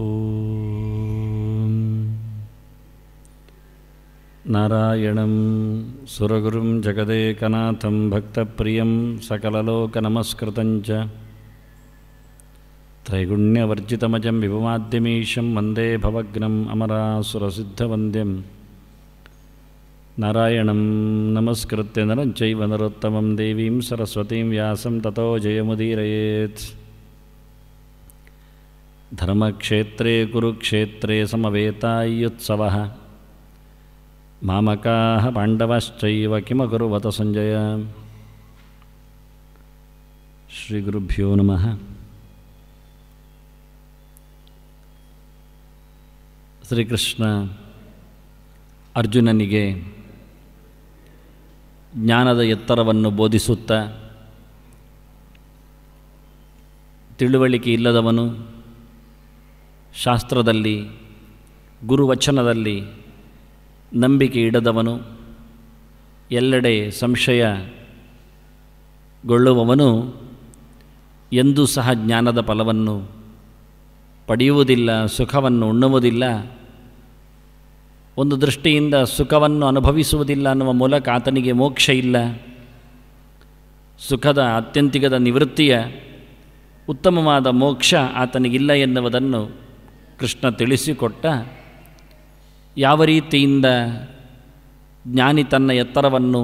ॐ नारायणं सुरगुरुं जगदेकनाथं भक्तप्रियं सकललोकनमस्कृतं च त्रैगुण्यवर्जितमजं विभुमाद्यमीशं वन्दे भवग्नम् अमरासुरसिद्धवन्द्यं नारायणं नमस्कृत्य नरं चैव नरोत्तमं देवीं सरस्वतीं व्यासं ततो जयमुदीरयेत् ಧರ್ಮಕ್ಷೇತ್ರೇ ಕುರುಕ್ಷೇತ್ರೇ ಸಮವೇತಾಯ್ಯುತ್ಸವ ಮಾಮಕಾ ಪಾಂಡವಶ್ಚೈವ ಕಿಮಕುರುವತ ಸಂಜಯ ಶ್ರೀ ಗುರುಭ್ಯೋ ನಮಃ ಶ್ರೀಕೃಷ್ಣ ಅರ್ಜುನನಿಗೆ ಜ್ಞಾನದ ಎತ್ತರವನ್ನು ಬೋಧಿಸುತ್ತ ತಿಳುವಳಿಕೆ ಇಲ್ಲದವನು ಶಾಸ್ತ್ರದಲ್ಲಿ, ಗುರುವಚನದಲ್ಲಿ ನಂಬಿಕೆ ಇಡದವನು, ಎಲ್ಲೆಡೆ ಸಂಶಯಗೊಳ್ಳುವವನು ಎಂದೂ ಸಹ ಜ್ಞಾನದ ಫಲವನ್ನು ಪಡೆಯುವುದಿಲ್ಲ, ಸುಖವನ್ನು ಉಣ್ಣುವುದಿಲ್ಲ. ಒಂದು ದೃಷ್ಟಿಯಿಂದ ಸುಖವನ್ನು ಅನುಭವಿಸುವುದಿಲ್ಲ ಅನ್ನುವ ಮೂಲಕ ಆತನಿಗೆ ಮೋಕ್ಷ ಇಲ್ಲ. ಸುಖದ ಅತ್ಯಂತಿಕದ ನಿವೃತ್ತಿಯ ಉತ್ತಮವಾದ ಮೋಕ್ಷ ಆತನಿಗಿಲ್ಲ ಎನ್ನುವುದನ್ನು ಕೃಷ್ಣ ತಿಳಿಸಿಕೊಟ್ಟ, ಯಾವ ರೀತಿಯಿಂದ ಜ್ಞಾನಿ ತನ್ನ ಎತ್ತರವನ್ನು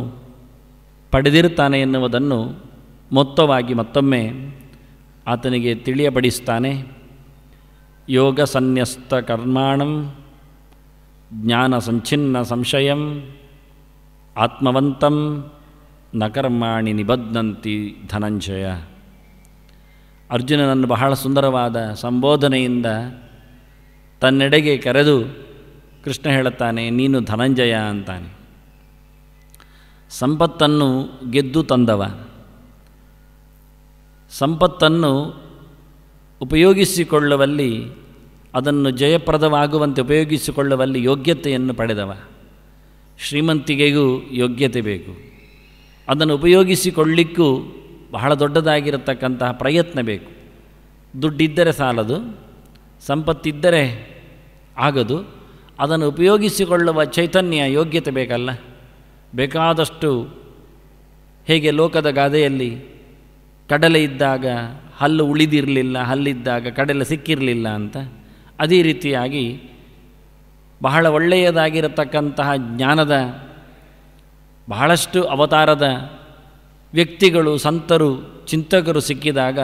ಪಡೆದಿರುತ್ತಾನೆ ಎನ್ನುವುದನ್ನು ಮೊತ್ತವಾಗಿ ಮತ್ತೊಮ್ಮೆ ಆತನಿಗೆ ತಿಳಿಯಪಡಿಸ್ತಾನೆ. ಯೋಗ ಸನ್ಯಸ್ತ ಕರ್ಮಾಣಂ, ಜ್ಞಾನ ಸಂಚಿನ್ನ ಸಂಶಯಂ, ಆತ್ಮವಂತಂ, ನ ಕರ್ಮಾಣಿ ನಿಬದ್ಧಂತಿ ಧನಂಜಯ. ಅರ್ಜುನನನ್ನು ಬಹಳ ಸುಂದರವಾದ ಸಂಬೋಧನೆಯಿಂದ ತನ್ನೆಡೆಗೆ ಕರೆದು ಕೃಷ್ಣ ಹೇಳುತ್ತಾನೆ, ನೀನು ಧನಂಜಯ ಅಂತಾನೆ. ಸಂಪತ್ತನ್ನು ಗೆದ್ದು ತಂದವ. ಸಂಪತ್ತನ್ನು ಉಪಯೋಗಿಸಿಕೊಳ್ಳುವಲ್ಲಿ, ಅದನ್ನು ಜಯಪ್ರದವಾಗುವಂತೆ ಉಪಯೋಗಿಸಿಕೊಳ್ಳುವಲ್ಲಿ ಯೋಗ್ಯತೆಯನ್ನು ಪಡೆದವ. ಶ್ರೀಮಂತಿಗೆಗೂ ಯೋಗ್ಯತೆ ಬೇಕು. ಅದನ್ನು ಉಪಯೋಗಿಸಿಕೊಳ್ಳಿಕ್ಕೂ ಬಹಳ ದೊಡ್ಡದಾಗಿರತಕ್ಕಂತಹ ಪ್ರಯತ್ನ ಬೇಕು. ದುಡ್ಡಿದ್ದರೆ ಸಾಲದು ಸಂಪತ್ತಿದ್ದರೆ ಆಗದು, ಅದನ್ನು ಉಪಯೋಗಿಸಿಕೊಳ್ಳುವ ಚೈತನ್ಯ ಯೋಗ್ಯತೆ ಬೇಕಲ್ಲ? ಬೇಕಾದಷ್ಟು ಹೇಗೆ ಲೋಕದ ಗಾದೆಯಲ್ಲಿ ಕಡಲೆ ಇದ್ದಾಗ ಹಲ್ಲು ಉಳಿದಿರಲಿಲ್ಲ, ಹಲ್ಲಿದ್ದಾಗ ಕಡಲೆ ಸಿಕ್ಕಿರಲಿಲ್ಲ ಅಂತ, ಅದೇ ರೀತಿಯಾಗಿ ಬಹಳ ಒಳ್ಳೆಯದಾಗಿರತಕ್ಕಂತಹ ಜ್ಞಾನದ ಬಹಳಷ್ಟು ಅವತಾರದ ವ್ಯಕ್ತಿಗಳು, ಸಂತರು, ಚಿಂತಕರು ಸಿಕ್ಕಿದಾಗ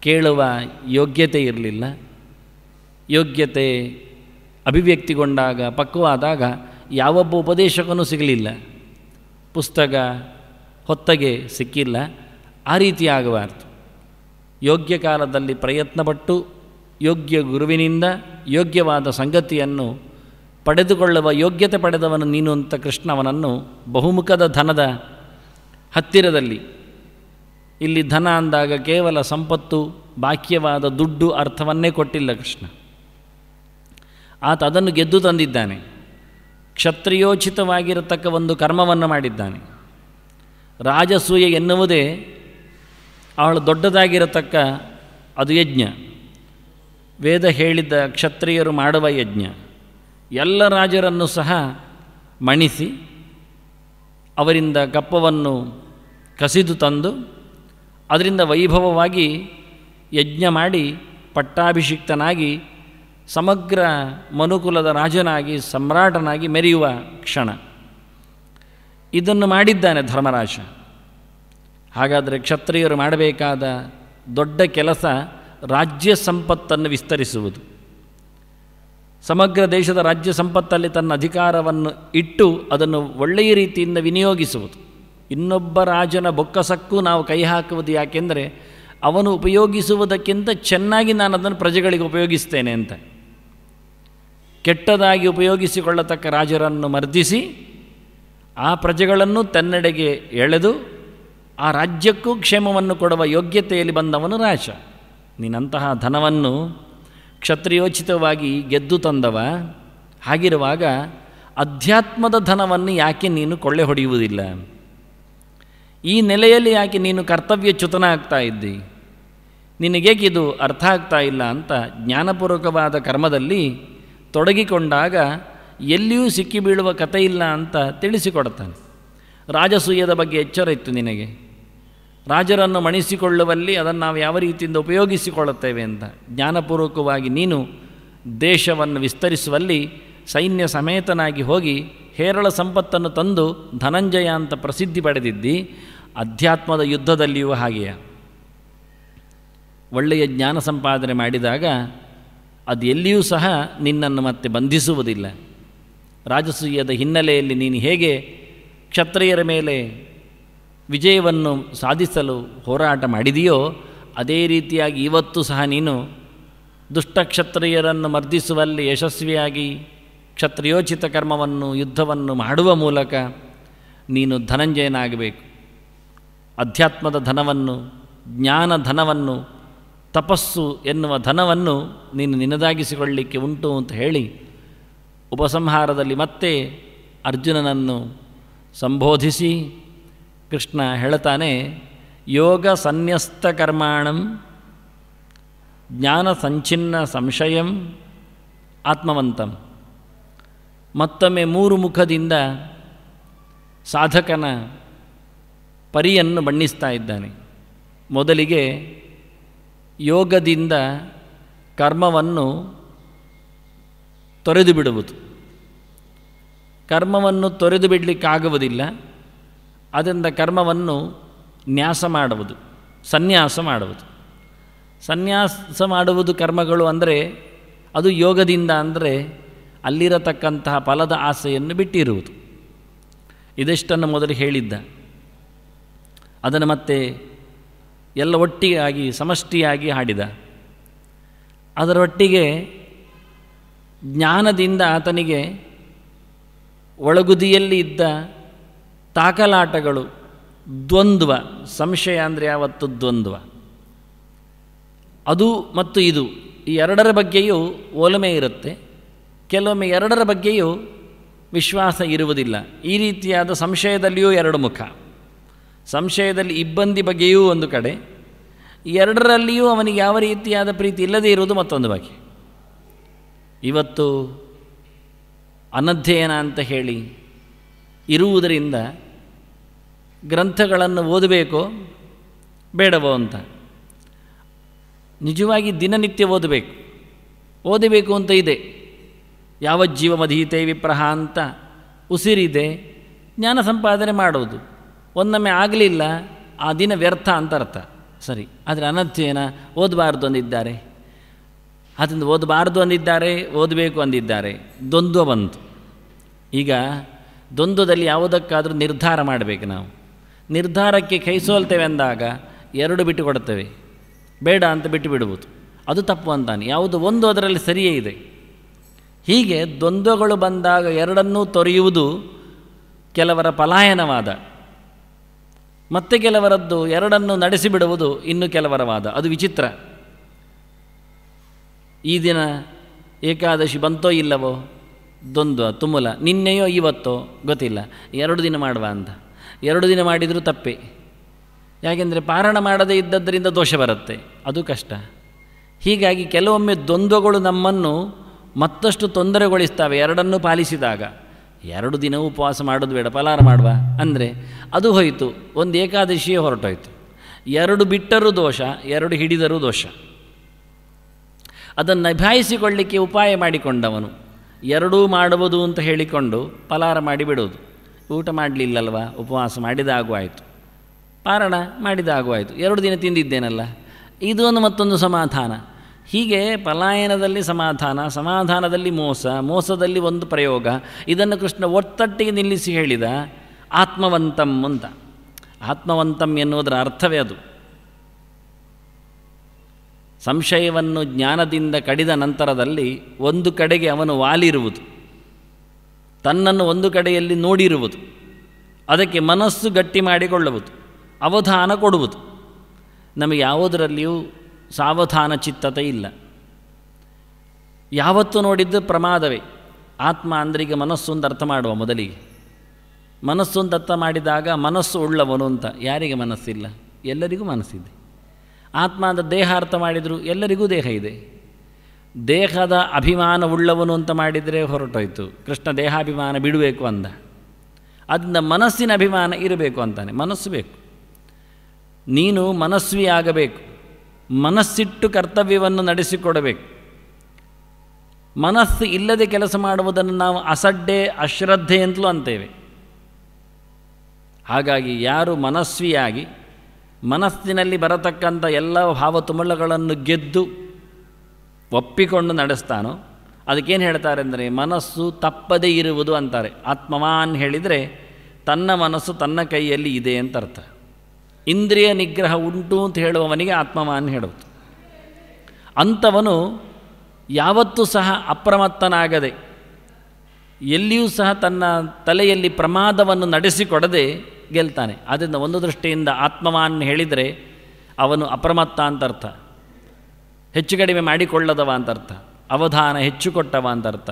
ಕೇಳುವ ಯೋಗ್ಯತೆ ಇರಲಿಲ್ಲ. ಯೋಗ್ಯತೆ ಅಭಿವ್ಯಕ್ತಿಗೊಂಡಾಗ, ಪಕ್ವವಾದಾಗ ಯಾವೊಬ್ಬ ಉಪದೇಶಕನೂ ಸಿಗಲಿಲ್ಲ. ಪುಸ್ತಕ ಹೊತ್ತಗೆ ಸಿಕ್ಕಿಲ್ಲ. ಆ ರೀತಿ ಆಗಬಾರ್ದು. ಯೋಗ್ಯ ಕಾಲದಲ್ಲಿ ಪ್ರಯತ್ನಪಟ್ಟು, ಯೋಗ್ಯ ಗುರುವಿನಿಂದ ಯೋಗ್ಯವಾದ ಸಂಗತಿಯನ್ನು ಪಡೆದುಕೊಳ್ಳುವ ಯೋಗ್ಯತೆ ಪಡೆದವನು ನೀನು ಅಂತ ಕೃಷ್ಣವನನ್ನು ಬಹುಮುಖದ ಧನದ ಹತ್ತಿರದಲ್ಲಿ. ಇಲ್ಲಿ ಧನ ಅಂದಾಗ ಕೇವಲ ಸಂಪತ್ತು, ಬಾಕ್ಯವಾದ ದುಡ್ಡು ಅರ್ಥವನ್ನೇ ಕೊಟ್ಟಿಲ್ಲ ಕೃಷ್ಣ. ಆತ ಅದನ್ನು ಗೆದ್ದು ತಂದಿದ್ದಾನೆ. ಕ್ಷತ್ರಿಯೋಚಿತವಾಗಿರತಕ್ಕ ಒಂದು ಕರ್ಮವನ್ನು ಮಾಡಿದ್ದಾನೆ. ರಾಜಸೂಯ ಎನ್ನುವುದೇ ಅವಳು ದೊಡ್ಡದಾಗಿರತಕ್ಕ ಅದು ಯಜ್ಞ. ವೇದ ಹೇಳಿದ್ದ ಕ್ಷತ್ರಿಯರು ಮಾಡುವ ಯಜ್ಞ. ಎಲ್ಲ ರಾಜರನ್ನು ಸಹ ಮಣಿಸಿ ಅವರಿಂದ ಕಪ್ಪವನ್ನು ಕಸಿದು ತಂದು ಅದರಿಂದ ವೈಭವವಾಗಿ ಯಜ್ಞ ಮಾಡಿ ಪಟ್ಟಾಭಿಷಿಕ್ತನಾಗಿ ಸಮಗ್ರ ಮನುಕುಲದ ರಾಜನಾಗಿ, ಸಮ್ರಾಟನಾಗಿ ಮೆರೆಯುವ ಕ್ಷಣ. ಇದನ್ನು ಮಾಡಿದ್ದಾನೆ ಧರ್ಮರಾಜ. ಹಾಗಾದರೆ ಕ್ಷತ್ರಿಯರು ಮಾಡಬೇಕಾದ ದೊಡ್ಡ ಕೆಲಸ ರಾಜ್ಯ ಸಂಪತ್ತನ್ನು ವಿಸ್ತರಿಸುವುದು. ಸಮಗ್ರ ದೇಶದ ರಾಜ್ಯ ಸಂಪತ್ತಲ್ಲಿ ತನ್ನ ಅಧಿಕಾರವನ್ನು ಇಟ್ಟು ಅದನ್ನು ಒಳ್ಳೆಯ ರೀತಿಯಿಂದ ವಿನಿಯೋಗಿಸುವುದು. ಇನ್ನೊಬ್ಬ ರಾಜನ ಬೊಕ್ಕಸಕ್ಕೂ ನಾವು ಕೈ ಹಾಕುವುದು ಯಾಕೆಂದರೆ, ಅವನು ಉಪಯೋಗಿಸುವುದಕ್ಕಿಂತ ಚೆನ್ನಾಗಿ ನಾನು ಅದನ್ನು ಪ್ರಜೆಗಳಿಗೆ ಉಪಯೋಗಿಸ್ತೇನೆ ಅಂತ. ಕೆಟ್ಟದಾಗಿ ಉಪಯೋಗಿಸಿಕೊಳ್ಳತಕ್ಕ ರಾಜರನ್ನು ಮರ್ದಿಸಿ ಆ ಪ್ರಜೆಗಳನ್ನು ತನ್ನೆಡೆಗೆ ಎಳೆದು ಆ ರಾಜ್ಯಕ್ಕೂ ಕ್ಷೇಮವನ್ನು ಕೊಡುವ ಯೋಗ್ಯತೆಯಲ್ಲಿ ಬಂದವನು ರಾಜ. ನೀನಂತಹ ಧನವನ್ನು ಕ್ಷತ್ರಿಯೋಚಿತವಾಗಿ ಗೆದ್ದು ತಂದವ. ಹಾಗಿರುವಾಗ ಅಧ್ಯಾತ್ಮದ ಧನವನ್ನು ಯಾಕೆ ನೀನು ಕೊಳ್ಳೆ ಹೊಡೆಯುವುದಿಲ್ಲ? ಈ ನೆಲೆಯಲ್ಲಿ ಯಾಕೆ ನೀನು ಕರ್ತವ್ಯಚ್ಯುತನಾಗ್ತಾ ಇದ್ದಿ? ನಿನಗೇಕಿದು ಅರ್ಥ ಆಗ್ತಾ ಇಲ್ಲ ಅಂತ ಜ್ಞಾನಪೂರ್ವಕವಾದ ಕರ್ಮದಲ್ಲಿ ತೊಡಗಿಕೊಂಡಾಗ ಎಲ್ಲಿಯೂ ಸಿಕ್ಕಿಬೀಳುವ ಕಥೆ ಇಲ್ಲ ಅಂತ ತಿಳಿಸಿಕೊಡ್ತಾನೆ ರಾಜಸೂಯದ ಬಗ್ಗೆ ಎಚ್ಚರ ಇತ್ತು ನಿನಗೆ. ರಾಜರನ್ನು ಮಣಿಸಿಕೊಳ್ಳುವಲ್ಲಿ ಅದನ್ನು ನಾವು ಯಾವ ರೀತಿಯಿಂದ ಉಪಯೋಗಿಸಿಕೊಳ್ಳುತ್ತೇವೆ ಅಂತ ಜ್ಞಾನಪೂರ್ವಕವಾಗಿ ನೀನು ದೇಶವನ್ನು ವಿಸ್ತರಿಸುವಲ್ಲಿ ಸೈನ್ಯ ಸಮೇತನಾಗಿ ಹೋಗಿ ಹೇರಳ ಸಂಪತ್ತನ್ನು ತಂದು ಧನಂಜಯ ಅಂತ ಪ್ರಸಿದ್ಧಿ ಪಡೆದಿದ್ದಿ, ಅಧ್ಯಾತ್ಮದ ಯುದ್ಧದಲ್ಲಿಯೂ ಹಾಗೆಯೇ. ಒಳ್ಳೆಯ ಜ್ಞಾನ ಸಂಪಾದನೆ ಮಾಡಿದಾಗ ಅದು ಎಲ್ಲಿಯೂ ಸಹ ನಿನ್ನನ್ನು ಮತ್ತೆ ಬಂಧಿಸುವುದಿಲ್ಲ. ರಾಜಸೂಯದ ಹಿನ್ನೆಲೆಯಲ್ಲಿ ನೀನು ಹೇಗೆ ಕ್ಷತ್ರಿಯರ ಮೇಲೆ ವಿಜಯವನ್ನು ಸಾಧಿಸಲು ಹೋರಾಟ ಮಾಡಿದೆಯೋ, ಅದೇ ರೀತಿಯಾಗಿ ಇವತ್ತು ಸಹ ನೀನು ದುಷ್ಟಕ್ಷತ್ರಿಯರನ್ನು ಮರ್ದಿಸುವಲ್ಲಿ ಯಶಸ್ವಿಯಾಗಿ ಕ್ಷತ್ರಿಯೋಚಿತ ಕರ್ಮವನ್ನು, ಯುದ್ಧವನ್ನು ಮಾಡುವ ಮೂಲಕ ನೀನು ಧನಂಜಯನಾಗಬೇಕು. ಅಧ್ಯಾತ್ಮದ ಧನವನ್ನು, ಜ್ಞಾನ ಧನವನ್ನು ತಪಸ್ಸು ಎನ್ನುವ ಧನವನ್ನು ನೀನು ನಿನ್ನದಾಗಿಸಿಕೊಳ್ಳಲಿಕ್ಕೆ ಉಂಟು ಅಂತ ಹೇಳಿ ಉಪಸಂಹಾರದಲ್ಲಿ ಮತ್ತೆ ಅರ್ಜುನನನ್ನು ಸಂಬೋಧಿಸಿ ಕೃಷ್ಣ ಹೇಳ್ತಾನೆ, ಯೋಗ ಸನ್ಯಸ್ತ ಕರ್ಮಾಣಂ, ಜ್ಞಾನ ಸಂಚಿನ್ನ ಸಂಶಯಂ, ಆತ್ಮವಂತಂ. ಮತ್ತೊಮ್ಮೆ ಮೂರು ಮುಖದಿಂದ ಸಾಧಕನ ಪರಿಯನ್ನು ಬಣ್ಣಿಸ್ತಾ ಇದ್ದಾನೆ. ಮೊದಲಿಗೆ ಯೋಗದಿಂದ ಕರ್ಮವನ್ನು ತೊರೆದು ಬಿಡುವುದು. ಕರ್ಮವನ್ನು ತೊರೆದು ಬಿಡಲಿಕ್ಕಾಗುವುದಿಲ್ಲ. ಅದರಿಂದ ಕರ್ಮವನ್ನು ನ್ಯಾಸ ಮಾಡುವುದು, ಸನ್ಯಾಸ ಮಾಡುವುದು. ಸನ್ಯಾಸ ಮಾಡುವುದು ಕರ್ಮಗಳು ಅಂದರೆ ಅದು ಯೋಗದಿಂದ ಅಂದರೆ ಅಲ್ಲಿರತಕ್ಕಂತಹ ಫಲದ ಆಸೆಯನ್ನು ಬಿಟ್ಟಿರುವುದು. ಇದಿಷ್ಟನ್ನು ಮೊದಲು ಹೇಳಿದ್ದ. ಅದನ್ನು ಮತ್ತೆ ಎಲ್ಲ ಒಟ್ಟಿಗಾಗಿ ಸಮಷ್ಟಿಯಾಗಿ ಹಾಡಿದ. ಅದರೊಟ್ಟಿಗೆ ಜ್ಞಾನದಿಂದ ಆತನಿಗೆ ಒಳಗುದಿಯಲ್ಲಿ ಇದ್ದ ತಾಕಲಾಟಗಳು ದ್ವಂದ್ವ, ಸಂಶಯ ಅಂದರೆ ಯಾವತ್ತು ದ್ವಂದ್ವ. ಅದು ಮತ್ತು ಇದು, ಈ ಎರಡರ ಬಗ್ಗೆಯೂ ಒಲಮೆ ಇರುತ್ತೆ. ಕೆಲವೊಮ್ಮೆ ಎರಡರ ಬಗ್ಗೆಯೂ ವಿಶ್ವಾಸ ಇರುವುದಿಲ್ಲ. ಈ ರೀತಿಯಾದ ಸಂಶಯದಲ್ಲಿಯೂ ಎರಡು ಮುಖ. ಸಂಶಯದಲ್ಲಿ ಇಬ್ಬಂದಿ ಬಗ್ಗೆಯೂ ಒಂದು ಕಡೆ. ಎರಡರಲ್ಲಿಯೂ ಅವನಿಗೆ ಯಾವ ರೀತಿಯಾದ ಪ್ರೀತಿ ಇಲ್ಲದೇ ಇರುವುದು ಮತ್ತೊಂದು ಬಗೆ. ಇವತ್ತು ಅನಧ್ಯಯನ ಅಂತ ಹೇಳಿ ಇರುವುದರಿಂದ ಗ್ರಂಥಗಳನ್ನು ಓದಬೇಕೋ ಬೇಡವೋ ಅಂತ. ನಿಜವಾಗಿ ದಿನನಿತ್ಯ ಓದಬೇಕು. ಓದಬೇಕು ಅಂತ ಇದೆ. ಯಾವ ಜೀವಮಧೀತೆ ವಿಪ್ರಹ ಅಂತ ಉಸಿರಿದೆ. ಜ್ಞಾನ ಸಂಪಾದನೆ ಮಾಡುವುದು. ಒಂದೊಮ್ಮೆ ಆಗಲಿಲ್ಲ, ಆ ದಿನ ವ್ಯರ್ಥ ಅಂತ ಅರ್ಥ. ಸರಿ, ಆದರೆ ಅನಧ್ಯಯನ ಓದಬಾರ್ದು ಅಂದಿದ್ದಾರೆ. ಅದರಿಂದ ಓದಬಾರ್ದು ಅಂದಿದ್ದಾರೆ, ಓದಬೇಕು ಅಂದಿದ್ದಾರೆ. ದ್ವಂದ್ವ ಬಂತು. ಈಗ ದ್ವಂದ್ವದಲ್ಲಿ ಯಾವುದಕ್ಕಾದರೂ ನಿರ್ಧಾರ ಮಾಡಬೇಕು ನಾವು. ನಿರ್ಧಾರಕ್ಕೆ ಕೈ ಸೋಲ್ತೇವೆ ಅಂದಾಗ ಎರಡು ಬಿಟ್ಟು ಕೊಡ್ತೇವೆ. ಬೇಡ ಅಂತ ಬಿಟ್ಟು ಬಿಡುವುದು ಅದು ತಪ್ಪು ಅಂತಾನೆ. ಯಾವುದು ಒಂದು ಅದರಲ್ಲಿ ಸರಿಯೇ ಇದೆ. ಹೀಗೆ ದ್ವಂದ್ವಗಳು ಬಂದಾಗ ಎರಡನ್ನೂ ತೊರೆಯುವುದು ಕೆಲವರ ಪಲಾಯನವಾದ ಮತ್ತೆ ಕೆಲವರದ್ದು ಎರಡನ್ನು ನಡೆಸಿಬಿಡುವುದು ಇನ್ನು ಕೆಲವರ ವಾದ ಅದು ವಿಚಿತ್ರ. ಈ ದಿನ ಏಕಾದಶಿ ಬಂತೋ ಇಲ್ಲವೋ? ದ್ವಂದ್ವ, ತುಮುಲ. ನಿನ್ನೆಯೋ ಇವತ್ತೋ? ಗೊತ್ತಿಲ್ಲ. ಎರಡು ದಿನ ಮಾಡುವ ಅಂತ. ಎರಡು ದಿನ ಮಾಡಿದರೂ ತಪ್ಪೆ. ಯಾಕೆಂದರೆ ಪಾರಣ ಮಾಡದೇ ಇದ್ದದ್ದರಿಂದ ದೋಷ ಬರುತ್ತೆ. ಅದು ಕಷ್ಟ. ಹೀಗಾಗಿ ಕೆಲವೊಮ್ಮೆ ದ್ವಂದ್ವಗಳು ನಮ್ಮನ್ನು ಮತ್ತಷ್ಟು ತೊಂದರೆಗೊಳಿಸ್ತವೆ ಎರಡನ್ನೂ ಪಾಲಿಸಿದಾಗ. ಎರಡು ದಿನ ಉಪವಾಸ ಮಾಡೋದು ಬೇಡ ಫಲಾರ ಮಾಡುವ. ಅಂದರೆ ಅದು ಹೋಯಿತು, ಒಂದು ಏಕಾದಶಿಯೇ ಹೊರಟೋಯ್ತು. ಎರಡು ಬಿಟ್ಟರೂ ದೋಷ, ಎರಡು ಹಿಡಿದರೂ ದೋಷ. ಅದನ್ನು ನಿಭಾಯಿಸಿಕೊಳ್ಳಿಕ್ಕೆ ಉಪಾಯ ಮಾಡಿಕೊಂಡವನು. ಎರಡೂ ಮಾಡುವುದು ಅಂತ ಹೇಳಿಕೊಂಡು ಫಲಾರ ಮಾಡಿ ಬಿಡೋದು ಊಟ ಮಾಡಲಿಲ್ಲಲ್ವ, ಉಪವಾಸ ಮಾಡಿದಾಗೂ ಆಯಿತು. ಪಾರಣ ಮಾಡಿದಾಗೂ ಆಯಿತು. ಎರಡು ದಿನ ತಿಂದಿದ್ದೇನಲ್ಲ, ಇದೊಂದು ಮತ್ತೊಂದು ಸಮಾಧಾನ. ಹೀಗೆ ಪಲಾಯನದಲ್ಲಿ ಸಮಾಧಾನ, ಸಮಾಧಾನದಲ್ಲಿ ಮೋಸ, ಮೋಸದಲ್ಲಿ ಒಂದು ಪ್ರಯೋಗ. ಇದನ್ನು ಕೃಷ್ಣ ಒತ್ತಟ್ಟಿಗೆ ನಿಲ್ಲಿಸಿ ಹೇಳಿದ, ಆತ್ಮವಂತಂ ಅಂತ. ಆತ್ಮವಂತಂ ಎನ್ನುವುದರ ಅರ್ಥವೇ ಅದು. ಸಂಶಯವನ್ನು ಜ್ಞಾನದಿಂದ ಕಡಿದ ನಂತರದಲ್ಲಿ ಒಂದು ಕಡೆಗೆ ಅವನು ವಾಲಿರುವುದು. ತನ್ನನ್ನು ಒಂದು ಕಡೆಯಲ್ಲಿ ನೋಡಿರುವುದು. ಅದಕ್ಕೆ ಮನಸ್ಸು ಗಟ್ಟಿ ಮಾಡಿಕೊಳ್ಳುವುದು. ಅವಧಾನ ಕೊಡುವುದು. ನಮಗೆ ಯಾವುದರಲ್ಲಿಯೂ ಸಾವಧಾನ ಚಿತ್ತತೆ ಇಲ್ಲ. ಯಾವತ್ತು ನೋಡಿದ್ದು ಪ್ರಮಾದವೇ. ಆತ್ಮ ಅಂದ್ರೆ ಈಗ ಮನಸ್ಸು ಒಂದು ಅರ್ಥ ಮಾಡುವ ಮೊದಲಿಗೆ. ಮನಸ್ಸು ಒಂದು ಅರ್ಥ ಮಾಡಿದಾಗ ಮನಸ್ಸು ಉಳ್ಳವನು ಅಂತ ಯಾರಿಗೆ ಮನಸ್ಸಿಲ್ಲ? ಎಲ್ಲರಿಗೂ ಮನಸ್ಸಿದೆ. ಆತ್ಮ ಅಂತ ದೇಹ ಅರ್ಥ ಮಾಡಿದರು ಎಲ್ಲರಿಗೂ ದೇಹ ಇದೆ. ದೇಹದ ಅಭಿಮಾನ ಉಳ್ಳವನು ಅಂತ ಮಾಡಿದರೆ ಹೊರಟೋಯ್ತು. ಕೃಷ್ಣ ದೇಹಾಭಿಮಾನ ಬಿಡಬೇಕು ಅಂದ. ಅದರಿಂದ ಮನಸ್ಸಿನ ಅಭಿಮಾನ ಇರಬೇಕು ಅಂತಾನೆ. ಮನಸ್ಸು ಬೇಕು. ನೀನು ಮನಸ್ವಿ ಆಗಬೇಕು ಮನಸ್ಸಿಟ್ಟು ಕರ್ತವ್ಯವನ್ನು ನಡೆಸಿಕೊಡಬೇಕು. ಮನಸ್ಸು ಇಲ್ಲದೆ ಕೆಲಸ ಮಾಡುವುದನ್ನು ನಾವು ಅಸಡ್ಡೆ, ಅಶ್ರದ್ಧೆ ಅಂತಲೂ ಅಂತೇವೆ. ಹಾಗಾಗಿ ಯಾರು ಮನಸ್ವಿಯಾಗಿ, ಮನಸ್ಸಿನಲ್ಲಿ ಬರತಕ್ಕಂಥ ಎಲ್ಲ ಭಾವತುಮಳಗಳನ್ನು ಗೆದ್ದು ಒಪ್ಪಿಕೊಂಡು ನಡೆಸ್ತಾನೋ, ಅದಕ್ಕೇನು ಹೇಳ್ತಾರೆ ಅಂದರೆ, ಮನಸ್ಸು ತಪ್ಪದೇ ಇರುವುದು ಅಂತಾರೆ. ಆತ್ಮವಾನ್ ಹೇಳಿದರೆ, ತನ್ನ ಮನಸ್ಸು ತನ್ನ ಕೈಯಲ್ಲಿ ಇದೆ ಅಂತ ಅರ್ಥ. ಇಂದ್ರಿಯ ನಿಗ್ರಹ ಉಂಟು ಅಂತ ಹೇಳುವವನಿಗೆ ಆತ್ಮವಾನ್ ಹೇಳುವುದು. ಅಂಥವನು ಯಾವತ್ತೂ ಸಹ ಅಪ್ರಮತ್ತನಾಗದೆ, ಎಲ್ಲಿಯೂ ಸಹ ತನ್ನ ತಲೆಯಲ್ಲಿ ಪ್ರಮಾದವನ್ನು ನಡೆಸಿಕೊಡದೆ ಗೆಲ್ತಾನೆ. ಆದ್ದರಿಂದ ಒಂದು ದೃಷ್ಟಿಯಿಂದ ಆತ್ಮವಾನ್ ಹೇಳಿದರೆ ಅವನು ಅಪ್ರಮತ್ತ ಅಂತ ಅರ್ಥ. ಹೆಚ್ಚು ಕಡಿಮೆ ಮಾಡಿಕೊಳ್ಳದವ ಅಂತ ಅರ್ಥ. ಅವಧಾನ ಹೆಚ್ಚು ಕೊಟ್ಟವ ಅಂತ ಅರ್ಥ.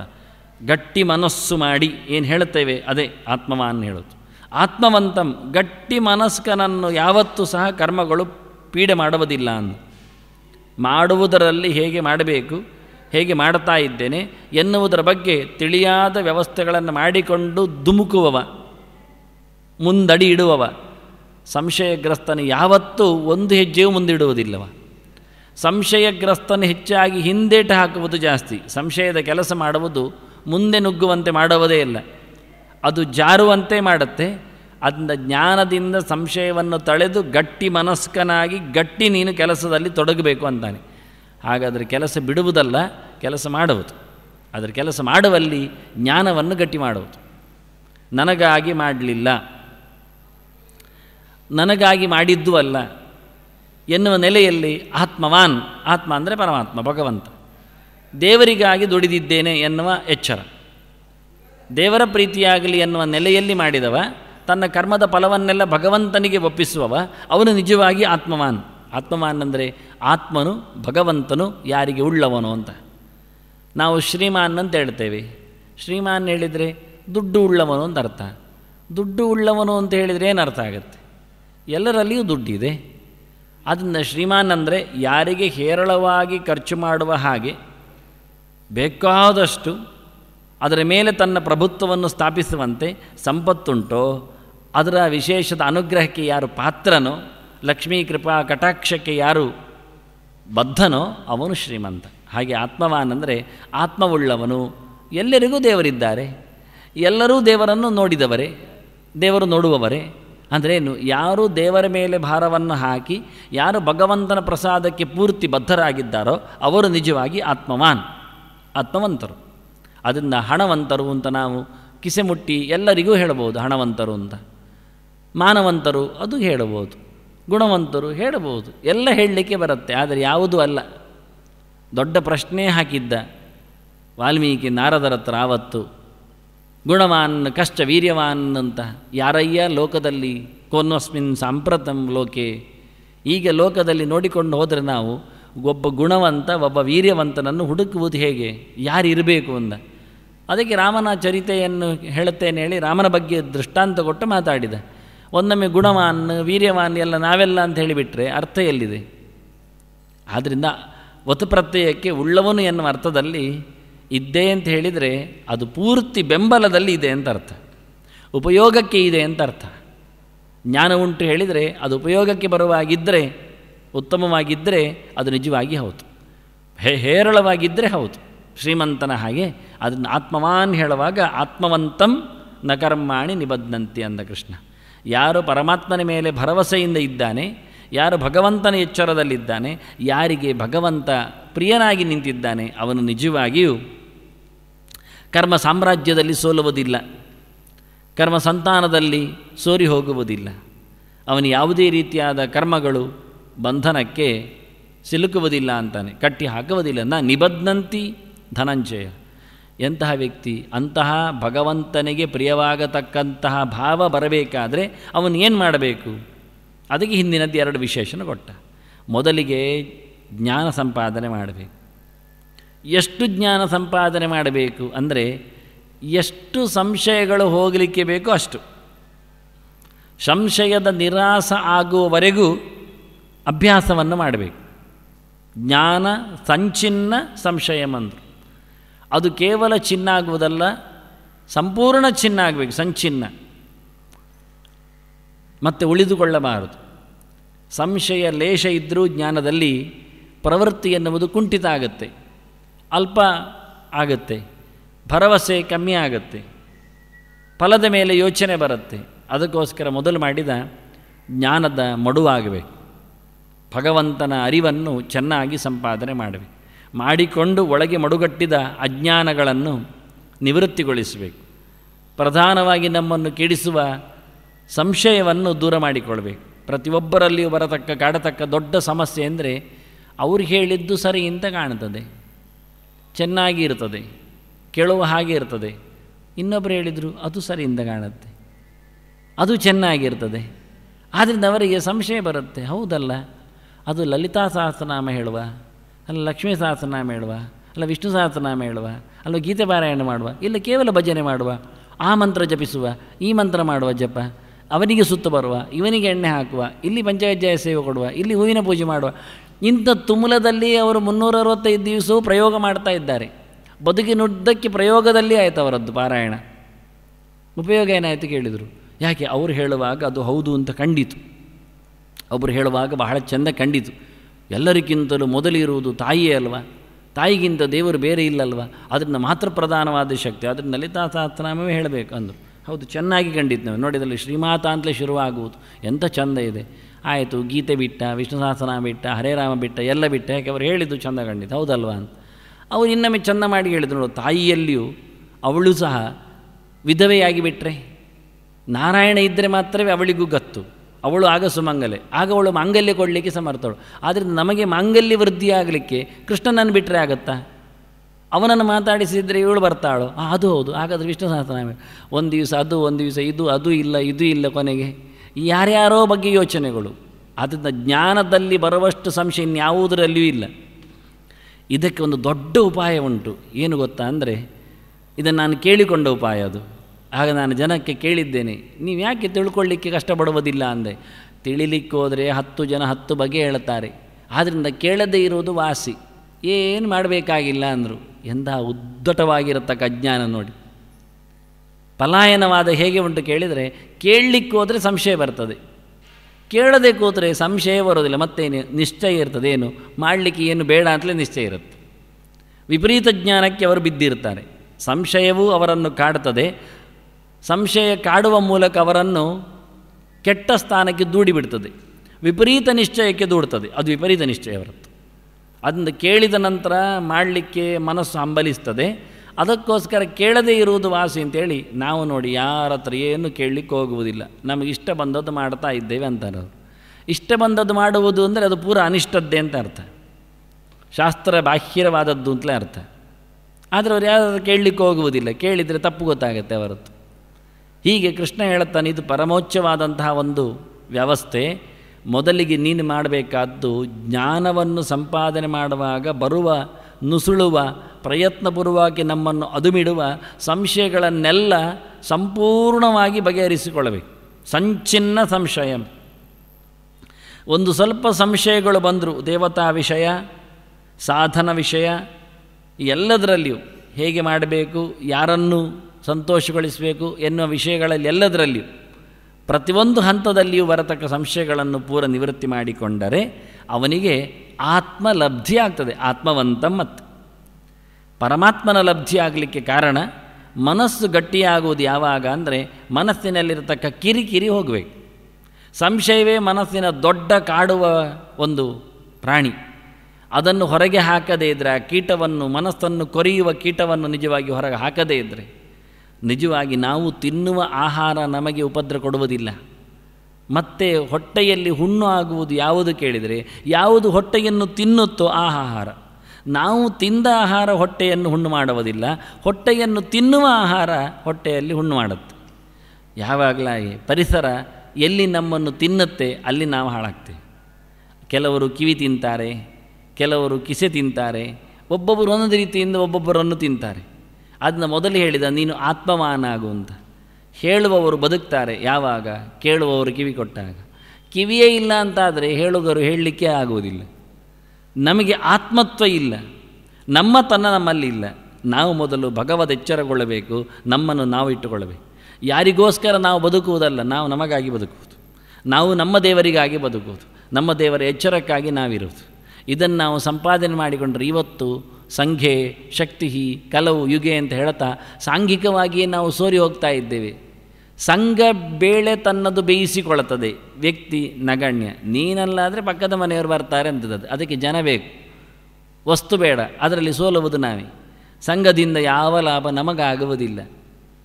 ಗಟ್ಟಿ ಮನಸ್ಸು ಮಾಡಿ ಏನು ಹೇಳುತ್ತೇವೆ ಅದೇ ಆತ್ಮವಾನ್ ಹೇಳೋದು ಆತ್ಮವಂತಂ ಗಟ್ಟಿ ಮನಸ್ಕನನ್ನು ಯಾವತ್ತೂ ಸಹ ಕರ್ಮಗಳು ಪೀಡೆ ಮಾಡುವುದಿಲ್ಲ ಅಂದು. ಮಾಡುವುದರಲ್ಲಿ ಹೇಗೆ ಮಾಡಬೇಕು, ಹೇಗೆ ಮಾಡ್ತಾ ಇದ್ದೇನೆ ಎನ್ನುವುದರ ಬಗ್ಗೆ ತಿಳಿಯಾದ ವ್ಯವಸ್ಥೆಗಳನ್ನು ಮಾಡಿಕೊಂಡು ಧುಮುಕುವವ, ಮುಂದಡಿ ಇಡುವವ, ಸಂಶಯಗ್ರಸ್ತನು ಯಾವತ್ತೂ ಒಂದು ಹೆಜ್ಜೆಯೂ ಮುಂದಿಡುವುದಿಲ್ಲವ. ಸಂಶಯಗ್ರಸ್ತನು ಹೆಚ್ಚಾಗಿ ಹಿಂದೇಟು ಹಾಕುವುದು ಜಾಸ್ತಿ, ಸಂಶಯದ ಕೆಲಸ ಮಾಡುವುದು ಮುಂದೆ ನುಗ್ಗುವಂತೆ ಮಾಡುವುದೇ ಇಲ್ಲ. ಅದು ಜಾರುವಂತೆ ಮಾಡುತ್ತೆ. ಅದನ್ನ ಜ್ಞಾನದಿಂದ ಸಂಶಯವನ್ನು ತಳೆದು ಗಟ್ಟಿ ಮನಸ್ಕನಾಗಿ ಗಟ್ಟಿ ನೀನು ಕೆಲಸದಲ್ಲಿ ತೊಡಗಬೇಕು ಅಂತಾನೆ. ಹಾಗಾದರೆ ಕೆಲಸ ಬಿಡುವುದಲ್ಲ, ಕೆಲಸ ಮಾಡುವುದು. ಅದರ ಕೆಲಸ ಮಾಡುವಲ್ಲಿ ಜ್ಞಾನವನ್ನು ಗಟ್ಟಿ ಮಾಡುವುದು. ನನಗಾಗಿ ಮಾಡಲಿಲ್ಲ. ನನಗಾಗಿ ಮಾಡಿದ್ದು ಅಲ್ಲ. ಎನ್ನುವ ನೆಲೆಯಲ್ಲಿ ಆತ್ಮವಾನ್, ಆತ್ಮ ಅಂದರೆ ಪರಮಾತ್ಮ, ಭಗವಂತ. ದೇವರಿಗಾಗಿ ದುಡಿದಿದ್ದೇನೆ ಎನ್ನುವ ಎಚ್ಚರ. ದೇವರ ಪ್ರೀತಿಯಾಗಲಿ ಎನ್ನುವ ನೆಲೆಯಲ್ಲಿ ಮಾಡಿದವ, ತನ್ನ ಕರ್ಮದ ಫಲವನ್ನೆಲ್ಲ ಭಗವಂತನಿಗೆ ಒಪ್ಪಿಸುವವ, ಅವನು ನಿಜವಾಗಿ ಆತ್ಮವಾನ್. ಆತ್ಮವಾನ್ ಅಂದರೆ ಆತ್ಮನು, ಭಗವಂತನು ಯಾರಿಗೆ ಉಳ್ಳವನು ಅಂತ. ನಾವು ಶ್ರೀಮಾನ್ ಅಂತ ಹೇಳ್ತೇವೆ. ಶ್ರೀಮಾನ್ ಹೇಳಿದರೆ ದುಡ್ಡು ಉಳ್ಳವನು ಅಂತ ಅರ್ಥ. ದುಡ್ಡು ಉಳ್ಳವನು ಅಂತ ಹೇಳಿದರೆ ಏನು ಅರ್ಥ ಆಗುತ್ತೆ? ಎಲ್ಲರಲ್ಲಿಯೂ ದುಡ್ಡಿದೆ. ಅದನ್ನ ಶ್ರೀಮಾನ್ ಅಂದರೆ ಯಾರಿಗೆ ಹೇರಳವಾಗಿ ಖರ್ಚು ಮಾಡುವ ಹಾಗೆ ಬೇಕಾದಷ್ಟು ಅದರ ಮೇಲೆ ತನ್ನ ಪ್ರಭುತ್ವವನ್ನು ಸ್ಥಾಪಿಸುವಂತೆ ಸಂಪತ್ತುಂಟೋ, ಅದರ ವಿಶೇಷದ ಅನುಗ್ರಹಕ್ಕೆ ಯಾರು ಪಾತ್ರನೋ, ಲಕ್ಷ್ಮೀ ಕೃಪಾ ಕಟಾಕ್ಷಕ್ಕೆ ಯಾರು ಬದ್ಧನೋ, ಅವನು ಶ್ರೀಮಂತ. ಹಾಗೆ ಆತ್ಮವಾನ್ ಅಂದರೆ ಆತ್ಮವುಳ್ಳವನು. ಎಲ್ಲರಿಗೂ ದೇವರಿದ್ದಾರೆ. ಎಲ್ಲರೂ ದೇವರನ್ನು ನೋಡಿದವರೇ, ದೇವರು ನೋಡುವವರೇ. ಅಂದರೆ ಏನು? ಯಾರು ದೇವರ ಮೇಲೆ ಭಾರವನ್ನು ಹಾಕಿ, ಯಾರು ಭಗವಂತನ ಪ್ರಸಾದಕ್ಕೆ ಪೂರ್ತಿ ಬದ್ಧರಾಗಿದ್ದಾರೋ, ಅವರು ನಿಜವಾಗಿ ಆತ್ಮವಾನ್, ಆತ್ಮವಂತರು. ಅದರಿಂದ ಹಣವಂತರು ಅಂತ ನಾವು ಕಿಸೆ ಮುಟ್ಟಿ ಎಲ್ಲರಿಗೂ ಹೇಳಬಹುದು, ಹಣವಂತರು ಅಂತ. ಮಾನವಂತರು ಅದು ಹೇಳಬಹುದು, ಗುಣವಂತರು ಹೇಳಬಹುದು, ಎಲ್ಲ ಹೇಳಲಿಕ್ಕೆ ಬರುತ್ತೆ, ಆದರೆ ಯಾವುದೂ ಅಲ್ಲ. ದೊಡ್ಡ ಪ್ರಶ್ನೆ ಹಾಕಿದ್ದ ವಾಲ್ಮೀಕಿ ನಾರದರ ಹತ್ರ ಆವತ್ತು, ಗುಣವಾನ್ ಕಷ್ಟ ವೀರ್ಯವಾನ್ ಅಂತ, ಯಾರಯ್ಯ ಲೋಕದಲ್ಲಿ ಕೋನ್ವಸ್ಮಿನ್ ಸಾಂಪ್ರತಂ ಲೋಕೆ, ಈಗ ಲೋಕದಲ್ಲಿ ನೋಡಿಕೊಂಡು ಹೋದರೆ ನಾವು ಒಬ್ಬ ಗುಣವಂತ, ಒಬ್ಬ ವೀರ್ಯವಂತನನ್ನು ಹುಡುಕುವುದು ಹೇಗೆ? ಯಾರು ಇರಬೇಕು ಅಂದ ಅದಕ್ಕೆ ರಾಮನ ಚರಿತೆಯನ್ನು ಹೇಳುತ್ತೇನೆ ಹೇಳಿ ರಾಮನ ಬಗ್ಗೆ ದೃಷ್ಟಾಂತ ಕೊಟ್ಟು ಮಾತಾಡಿದ. ಒಂದೊಮ್ಮೆ ಗುಣವಾನ್, ವೀರ್ಯವಾನ್ ಎಲ್ಲ ನಾವೆಲ್ಲ ಅಂತ ಹೇಳಿಬಿಟ್ರೆ ಅರ್ಥ ಎಲ್ಲಿದೆ? ಆದ್ದರಿಂದ ಒತ್ತು ಪ್ರತ್ಯಯಕ್ಕೆ ಉಳ್ಳವನು ಎನ್ನುವ ಅರ್ಥದಲ್ಲಿ ಇದ್ದೇ ಅಂತ ಹೇಳಿದರೆ ಅದು ಪೂರ್ತಿ ಬೆಂಬಲದಲ್ಲಿ ಇದೆ ಅಂತ ಅರ್ಥ. ಉಪಯೋಗಕ್ಕೆ ಇದೆ ಅಂತ ಅರ್ಥ. ಜ್ಞಾನ ಉಂಟು ಹೇಳಿದರೆ ಅದು ಉಪಯೋಗಕ್ಕೆ ಬರುವಾಗಿದ್ದರೆ ಉತ್ತಮವಾಗಿದ್ದರೆ ಅದು ನಿಜವಾಗಿ ಹೌದು. ಹೇ, ಹೇರಳವಾಗಿದ್ದರೆ ಹೌದು. ಶ್ರೀಮಂತನ ಹಾಗೆ ಅದನ್ನು ಆತ್ಮವಾನ್ ಹೇಳುವಾಗ ಆತ್ಮವಂತಂ ನಕರ್ಮಾಣಿ ಕರ್ಮಾಣಿ ನಿಬದ್ಧಂತಿ ಅಂದ ಕೃಷ್ಣ. ಯಾರು ಪರಮಾತ್ಮನ ಮೇಲೆ ಭರವಸೆಯಿಂದ ಇದ್ದಾನೆ, ಯಾರು ಭಗವಂತನ ಎಚ್ಚರದಲ್ಲಿದ್ದಾನೆ, ಯಾರಿಗೆ ಭಗವಂತ ಪ್ರಿಯನಾಗಿ ನಿಂತಿದ್ದಾನೆ, ಅವನು ನಿಜವಾಗಿಯೂ ಕರ್ಮ ಸಾಮ್ರಾಜ್ಯದಲ್ಲಿ ಸೋಲುವುದಿಲ್ಲ. ಕರ್ಮ ಸಂತಾನದಲ್ಲಿ ಸೋರಿ ಹೋಗುವುದಿಲ್ಲ. ಅವನು ಯಾವುದೇ ರೀತಿಯಾದ ಕರ್ಮಗಳು ಬಂಧನಕ್ಕೆ ಸಿಲುಕುವುದಿಲ್ಲ ಅಂತಾನೆ, ಕಟ್ಟಿ ಹಾಕುವುದಿಲ್ಲ. ನ ನಿಬದ್ನಂತಿ ಧನಂಜಯ. ಎಂತಹ ವ್ಯಕ್ತಿ ಅಂತಹ ಭಗವಂತನಿಗೆ ಪ್ರಿಯವಾಗತಕ್ಕಂತಹ ಭಾವ ಬರಬೇಕಾದರೆ ಅವನು ಏನು ಮಾಡಬೇಕು? ಅದಕ್ಕೆ ಹಿಂದಿನದ್ದು ಎರಡು ವಿಶೇಷನ ಕೊಟ್ಟ. ಮೊದಲಿಗೆ ಜ್ಞಾನ ಸಂಪಾದನೆ ಮಾಡಬೇಕು. ಎಷ್ಟು ಜ್ಞಾನ ಸಂಪಾದನೆ ಮಾಡಬೇಕು ಅಂದರೆ ಎಷ್ಟು ಸಂಶಯಗಳು ಹೋಗಲಿಕ್ಕೆ ಬೇಕೋ ಅಷ್ಟು. ಸಂಶಯದ ನಿರಾಸ ಆಗುವವರೆಗೂ ಅಭ್ಯಾಸವನ್ನು ಮಾಡಬೇಕು. ಜ್ಞಾನ ಸಂಚಿನ್ನ ಸಂಶಯಮಂದ್ರು ಅದು ಕೇವಲ ಚಿನ್ನ ಆಗುವುದಲ್ಲ, ಸಂಪೂರ್ಣ ಚಿನ್ನ ಆಗಬೇಕು, ಸಂಚಿನ್ನ. ಮತ್ತೆ ಉಳಿದುಕೊಳ್ಳಬಾರದು. ಸಂಶಯ, ಲೇಷ ಇದ್ದರೂ ಜ್ಞಾನದಲ್ಲಿ ಪ್ರವೃತ್ತಿ ಎನ್ನುವುದು ಕುಂಠಿತ ಆಗುತ್ತೆ. ಅಲ್ಪ ಆಗುತ್ತೆ, ಭರವಸೆ ಕಮ್ಮಿ ಆಗುತ್ತೆ. ಫಲದ ಮೇಲೆ ಯೋಚನೆ ಬರುತ್ತೆ. ಅದಕ್ಕೋಸ್ಕರ ಮೊದಲು ಮಾಡಿದ ಜ್ಞಾನದ ಮಡುವಾಗಬೇಕು. ಭಗವಂತನ ಅರಿವನ್ನು ಚೆನ್ನಾಗಿ ಸಂಪಾದನೆ ಮಾಡಬೇಕು ಮಾಡಿಕೊಂಡು ಒಳಗೆ ಮಡುಗಟ್ಟಿದ ಅಜ್ಞಾನಗಳನ್ನು ನಿವೃತ್ತಿಗೊಳಿಸಬೇಕು. ಪ್ರಧಾನವಾಗಿ ನಮ್ಮನ್ನು ಕೆಡಿಸುವ ಸಂಶಯವನ್ನು ದೂರ ಮಾಡಿಕೊಳ್ಬೇಕು. ಪ್ರತಿಯೊಬ್ಬರಲ್ಲಿಯೂ ಬರತಕ್ಕ, ಕಾಡತಕ್ಕ ದೊಡ್ಡ ಸಮಸ್ಯೆ ಅಂದರೆ ಅವ್ರು ಹೇಳಿದ್ದು ಸರಿ ಅಂತ ಕಾಣ್ತದೆ ಚೆನ್ನಾಗಿ ಇರ್ತದೆ. ಕೇಳುವ ಹಾಗೆ ಇರ್ತದೆ. ಇನ್ನೊಬ್ಬರು ಹೇಳಿದರು, ಅದು ಸರಿ ಅಂತ ಕಾಣುತ್ತೆ. ಅದು ಚೆನ್ನಾಗಿರ್ತದೆ ಆದ್ದರಿಂದ ಅವರಿಗೆ ಸಂಶಯ ಬರುತ್ತೆ. ಹೌದಲ್ಲ? ಅದು ಲಲಿತಾ ಸಹಸ್ರನಾಮ ಹೇಳುವ, ಅಲ್ಲ ಲಕ್ಷ್ಮೀ ಸಹಸ್ರನಾಮ ಹೇಳುವ, ಅಲ್ಲ ವಿಷ್ಣು ಸಹಸ್ರನಾಮ ಹೇಳುವ, ಅಲ್ಲ ಗೀತೆ ಪಾರಾಯಣ ಮಾಡುವ, ಇಲ್ಲ ಕೇವಲ ಭಜನೆ ಮಾಡುವ, ಆ ಮಂತ್ರ ಜಪಿಸುವ, ಈ ಮಂತ್ರ ಮಾಡುವ ಜಪ, ಅವನಿಗೆ ಸುತ್ತು ಬರುವ, ಇವನಿಗೆ ಎಣ್ಣೆ ಹಾಕುವ, ಇಲ್ಲಿ ಪಂಚಾಯಜ್ಜಾಯ ಸೇವೆ ಕೊಡುವ, ಇಲ್ಲಿ ಹೂವಿನ ಪೂಜೆ ಮಾಡುವ, ಇಂಥ ತುಮುಲದಲ್ಲಿ ಅವರು ಮುನ್ನೂರ ಅರವತ್ತೈದು ದಿವಸವೂ ಪ್ರಯೋಗ ಮಾಡ್ತಾ ಇದ್ದಾರೆ. ಬದುಕಿನುದ್ದಕ್ಕೆ ಪ್ರಯೋಗದಲ್ಲಿ ಆಯಿತು ಅವರದ್ದು ಪಾರಾಯಣ. ಉಪಯೋಗ ಏನಾಯಿತು ಕೇಳಿದರು? ಯಾಕೆ? ಅವರು ಹೇಳುವಾಗ ಅದು ಹೌದು ಅಂತ ಕಂಡಿತು. ಒಬ್ಬರು ಹೇಳುವಾಗ ಬಹಳ ಚೆಂದ ಕಂಡಿತು. ಎಲ್ಲರಿಗಿಂತಲೂ ಮೊದಲಿರುವುದು ತಾಯಿಯೇ ಅಲ್ವಾ? ತಾಯಿಗಿಂತ ದೇವರು ಬೇರೆ ಇಲ್ಲಲ್ವ? ಅದರಿಂದ ಮಾತ್ರ ಪ್ರಧಾನವಾದ ಶಕ್ತಿ, ಅದರಿಂದ ಲಲಿತಾ ಸಹಸ್ರನಾಮವೇ ಹೇಳಬೇಕು ಅಂದರು. ಹೌದು, ಚೆನ್ನಾಗಿ ಕಂಡಿತ್ತು ನಾವು. ನೋಡಿದಲ್ಲಿ ಶ್ರೀಮಾತ ಅಂತಲೇ ಶುರುವಾಗುವುದು. ಎಂಥ ಚಂದ ಇದೆ. ಆಯಿತು, ಗೀತೆ ಬಿಟ್ಟ, ವಿಷ್ಣು ಸಹಸ್ರನಾಮ ಬಿಟ್ಟ, ಹರೇ ರಾಮ ಬಿಟ್ಟ, ಎಲ್ಲ ಬಿಟ್ಟ. ಯಾಕೆ ಅವರು ಹೇಳಿದ್ದು ಚಂದ ಕಂಡಿತು. ಹೌದಲ್ವಾ ಅಂತ. ಅವರು ಇನ್ನೊಮ್ಮೆ ಚಂದ ಮಾಡಿ ಹೇಳಿದ್ರು ನೋಡು, ತಾಯಿಯಲ್ಲಿಯೂ ಅವಳು ಸಹ ವಿಧವೆಯಾಗಿ ಬಿಟ್ಟರೆ ನಾರಾಯಣ ಇದ್ದರೆ ಮಾತ್ರವೇ ಅವಳಿಗೂ ಗತ್ತು. ಅವಳು ಆಗ ಸುಮಂಗಲೆ, ಆಗ ಅವಳು ಮಾಂಗಲ್ಯ ಕೊಡಲಿಕ್ಕೆ ಸಮರ್ಥಳು. ಆದ್ದರಿಂದ ನಮಗೆ ಮಾಂಗಲ್ಯ ವೃದ್ಧಿಯಾಗಲಿಕ್ಕೆ ಕೃಷ್ಣನನ್ನು ಬಿಟ್ಟರೆ ಆಗುತ್ತಾ? ಅವನನ್ನು ಮಾತಾಡಿಸಿದರೆ ಇವಳು ಬರ್ತಾಳು? ಅದು ಹೌದು, ಹಾಗಾದರೆ ವಿಷ್ಣು ಸಹಸ್ರನಾಮ. ಒಂದು ದಿವಸ ಅದು, ಒಂದು ದಿವಸ ಇದು, ಅದು ಇಲ್ಲ, ಇದು ಇಲ್ಲ ಕೊನೆಗೆ. ಯಾರ್ಯಾರೋ ಬಗ್ಗೆ ಯೋಚನೆಗಳು. ಆದ್ದರಿಂದ ಜ್ಞಾನದಲ್ಲಿ ಬರುವಷ್ಟು ಸಂಶಯ ಇನ್ಯಾವುದರಲ್ಲಿಯೂ ಇಲ್ಲ. ಇದಕ್ಕೆ ಒಂದು ದೊಡ್ಡ ಉಪಾಯ ಉಂಟು. ಏನು ಗೊತ್ತಾ ಅಂದರೆ, ಇದನ್ನು ನಾನು ಕೇಳಿಕೊಂಡ ಉಪಾಯ ಅದು. ಆಗ ನಾನು ಜನಕ್ಕೆ ಕೇಳಿದ್ದೇನೆ, ನೀವು ಯಾಕೆ ತಿಳ್ಕೊಳ್ಳಿಕ್ಕೆ ಕಷ್ಟಪಡುವುದಿಲ್ಲ? ಅಂದೆ. ತಿಳಿಲಿಕ್ಕೆ ಹೋದರೆ ಹತ್ತು ಜನ ಹತ್ತು ಬಗೆ ಹೇಳ್ತಾರೆ ಆದ್ದರಿಂದ ಕೇಳದೇ ಇರುವುದು ವಾಸಿ. ಏನು ಮಾಡಬೇಕಾಗಿಲ್ಲ? ಅಂದರು. ಎಂಥ ಉದ್ದಟವಾಗಿರತಕ್ಕ ಅಜ್ಞಾನ ನೋಡಿ. ಪಲಾಯನವಾದ ಹೇಗೆ ಉಂಟು ಕೇಳಿದರೆ, ಕೇಳಲಿಕ್ಕೆ ಹೋದರೆ ಸಂಶಯ ಬರ್ತದೆ. ಕೇಳದೆ ಕೂತರೆ ಸಂಶಯ ಬರೋದಿಲ್ಲ ಮತ್ತೇನು ನಿಶ್ಚಯ ಇರ್ತದೆ. ಏನು? ಮಾಡಲಿಕ್ಕೆ ಏನು ಬೇಡ ಅಂತಲೇ ನಿಶ್ಚಯ ಇರುತ್ತೆ. ವಿಪರೀತ ಜ್ಞಾನಕ್ಕೆ ಅವರು ಬಿದ್ದಿರ್ತಾರೆ ಸಂಶಯವೂ ಅವರನ್ನು ಕಾಡುತ್ತದೆ ಸಂಶಯ ಕಾಡುವ ಮೂಲಕ ಅವರನ್ನು ಕೆಟ್ಟ ಸ್ಥಾನಕ್ಕೆ ದೂಡಿಬಿಡ್ತದೆ ವಿಪರೀತ ನಿಶ್ಚಯಕ್ಕೆ ದೂಡ್ತದೆ. ಅದು ವಿಪರೀತ ನಿಶ್ಚಯ ಹೊರತು. ಅದನ್ನು ಕೇಳಿದ ನಂತರ ಮಾಡಲಿಕ್ಕೆ ಮನಸ್ಸು ಹಂಬಲಿಸ್ತದೆ. ಅದಕ್ಕೋಸ್ಕರ ಕೇಳದೇ ಇರುವುದು ವಾಸಿ ಅಂತೇಳಿ ನಾವು ನೋಡಿ ಯಾರ ಹತ್ರ ಏನು ಕೇಳಲಿಕ್ಕೆ ಹೋಗುವುದಿಲ್ಲ. ನಮಗೆ ಇಷ್ಟ ಬಂದದ್ದು ಮಾಡ್ತಾ ಇದ್ದೇವೆ ಅಂತಾರೆ ಇಷ್ಟ ಬಂದದ್ದು ಮಾಡುವುದು ಅಂದರೆ ಅದು ಪೂರ ಅನಿಷ್ಟದ್ದೇ ಅಂತ ಅರ್ಥ. ಶಾಸ್ತ್ರ ಬಾಹ್ಯರವಾದದ್ದು ಅಂತಲೇ ಅರ್ಥ. ಆದರೆ ಅವ್ರು ಯಾರಾದರೂ ಕೇಳಲಿಕ್ಕೆ ಹೋಗುವುದಿಲ್ಲ. ಕೇಳಿದರೆ ತಪ್ಪು ಗೊತ್ತಾಗುತ್ತೆ ಅವರದ್ದು ಹೀಗೆ ಕೃಷ್ಣ ಹೇಳುತ್ತಾನೆ, ಇದು ಪರಮೋಚ್ಚವಾದಂತಹ ಒಂದು ವ್ಯವಸ್ಥೆ. ಮೊದಲಿಗೆ ನೀನು ಮಾಡಬೇಕಾದ್ದು ಜ್ಞಾನವನ್ನು ಸಂಪಾದನೆ ಮಾಡುವಾಗ ಬರುವ, ನುಸುಳುವ ಪ್ರಯತ್ನಪೂರ್ವವಾಗಿ ನಮ್ಮನ್ನು ಅದುಮಿಡುವ ಸಂಶಯಗಳನ್ನೆಲ್ಲ ಸಂಪೂರ್ಣವಾಗಿ ಬಗೆಹರಿಸಿಕೊಳ್ಳಬೇಕು. ಸಂಚಿನ್ನ ಸಂಶಯ. ಒಂದು ಸ್ವಲ್ಪ ಸಂಶಯಗಳು ಬಂದರು, ದೇವತಾ ವಿಷಯ, ಸಾಧನ ವಿಷಯ, ಎಲ್ಲದರಲ್ಲಿಯೂ ಹೇಗೆ ಮಾಡಬೇಕು, ಯಾರನ್ನು ಸಂತೋಷಗೊಳಿಸಬೇಕು ಎನ್ನುವ ವಿಷಯಗಳಲ್ಲಿ ಎಲ್ಲದರಲ್ಲಿಯೂ, ಪ್ರತಿಯೊಂದು ಹಂತದಲ್ಲಿಯೂ ಬರತಕ್ಕ ಸಂಶಯಗಳನ್ನು ಪೂರ ನಿವೃತ್ತಿ ಮಾಡಿಕೊಂಡರೆ ಅವನಿಗೆ ಆತ್ಮಲಬ್ಧಿ ಆಗ್ತದೆ, ಆತ್ಮವಂತ ಮತ್ತು ಪರಮಾತ್ಮನ ಲಬ್ಧಿ ಆಗಲಿಕ್ಕೆ ಕಾರಣ, ಮನಸ್ಸು ಗಟ್ಟಿಯಾಗುವುದು ಯಾವಾಗ ಅಂದರೆ ಮನಸ್ಸಿನಲ್ಲಿರತಕ್ಕ ಕಿರಿಕಿರಿ ಹೋಗಬೇಕು. ಸಂಶಯವೇ ಮನಸ್ಸಿನ ದೊಡ್ಡ ಕಾಡುವ ಒಂದು ಪ್ರಾಣಿ. ಅದನ್ನು ಹೊರಗೆ ಹಾಕದೇ ಇದ್ದರೆ ಆ ಕೀಟವನ್ನು, ಮನಸ್ಸನ್ನು ಕೊರೆಯುವ ಕೀಟವನ್ನು ನಿಜವಾಗಿ ಹೊರಗೆ ಹಾಕದೇ ಇದ್ದರೆ ನಿಜವಾಗಿ ನಾವು ತಿನ್ನುವ ಆಹಾರ ನಮಗೆ ಉಪದ್ರ ಕೊಡುವುದಿಲ್ಲ. ಮತ್ತೆ ಹೊಟ್ಟೆಯಲ್ಲಿ ಹುಣ್ಣು ಆಗುವುದು ಯಾವುದು ಕೇಳಿದರೆ, ಯಾವುದು ಹೊಟ್ಟೆಯನ್ನು ತಿನ್ನುತ್ತೋ ಆ ಆಹಾರ. ನಾವು ತಿಂದ ಆಹಾರ ಹೊಟ್ಟೆಯನ್ನು ಹುಣ್ಣು ಮಾಡುವುದಿಲ್ಲ, ಹೊಟ್ಟೆಯನ್ನು ತಿನ್ನುವ ಆಹಾರ ಹೊಟ್ಟೆಯಲ್ಲಿ ಹುಣ್ಣು ಮಾಡುತ್ತೆ. ಯಾವಾಗಲಾಗಿ ಪರಿಸರ ಎಲ್ಲಿ ನಮ್ಮನ್ನು ತಿನ್ನುತ್ತೆ, ಅಲ್ಲಿ ನಾವು ಹಾಳಾಗ್ತೇವೆ. ಕೆಲವರು ಕಿವಿ ತಿಂತಾರೆ, ಕೆಲವರು ಕಿಸೆ ತಿಂತಾರೆ, ಒಬ್ಬೊಬ್ಬರು ಒಂದೊಂದು ರೀತಿಯಿಂದ ಒಬ್ಬೊಬ್ಬರನ್ನು ತಿಂತಾರೆ. ಅದನ್ನ ಮೊದಲು ಹೇಳಿದ, ನೀನು ಆತ್ಮವಾನ ಆಗು ಅಂತ. ಹೇಳುವವರು ಬದುಕ್ತಾರೆ ಯಾವಾಗ? ಕೇಳುವವರು ಕಿವಿ ಕೊಟ್ಟಾಗ. ಕಿವಿಯೇ ಇಲ್ಲ ಅಂತಾದರೆ ಹೇಳುಗರು ಹೇಳಲಿಕ್ಕೆ ಆಗುವುದಿಲ್ಲ. ನಮಗೆ ಆತ್ಮತ್ವ ಇಲ್ಲ. ನಮ್ಮತನ ನಮ್ಮಲ್ಲಿ ಇಲ್ಲ. ನಾವು ಮೊದಲು ಭಗವದ್ ಎಚ್ಚರಗೊಳ್ಳಬೇಕು, ನಮ್ಮನ್ನು ನಾವು ಇಟ್ಟುಕೊಳ್ಳಬೇಕು. ಯಾರಿಗೋಸ್ಕರ ನಾವು ಬದುಕುವುದಲ್ಲ, ನಾವು ನಮಗಾಗಿ ಬದುಕುವುದು. ನಾವು ನಮ್ಮ ದೇವರಿಗಾಗಿ ಬದುಕುವುದು. ನಮ್ಮ ದೇವರ ಎಚ್ಚರಕ್ಕಾಗಿ ನಾವಿರುವುದು. ಇದನ್ನು ನಾವು ಸಂಪಾದನೆ ಮಾಡಿಕೊಂಡ್ರೆ ಇವತ್ತು ಸಂಘೆ, ಶಕ್ತಿ, ಕಲವು, ಯುಗೆ ಅಂತ ಹೇಳ್ತಾ ಸಾಂಘಿಕವಾಗಿಯೇ ನಾವು ಸೋರಿ ಹೋಗ್ತಾ ಇದ್ದೇವೆ. ಸಂಘ ಬೇಳೆ ತನ್ನದು ಬೇಯಿಸಿಕೊಳ್ಳುತ್ತದೆ. ವ್ಯಕ್ತಿ ನಗಣ್ಯ. ನೀನಲ್ಲಾದರೆ ಪಕ್ಕದ ಮನೆಯವರು ಬರ್ತಾರೆ ಅಂತದ್ದು. ಅದಕ್ಕೆ ಜನ ಬೇಕು. ವಸ್ತು ಬೇಡ. ಅದರಲ್ಲಿ ಸೋಲುವುದು ನಾವೇ. ಸಂಘದಿಂದ ಯಾವ ಲಾಭ ನಮಗಾಗುವುದಿಲ್ಲ.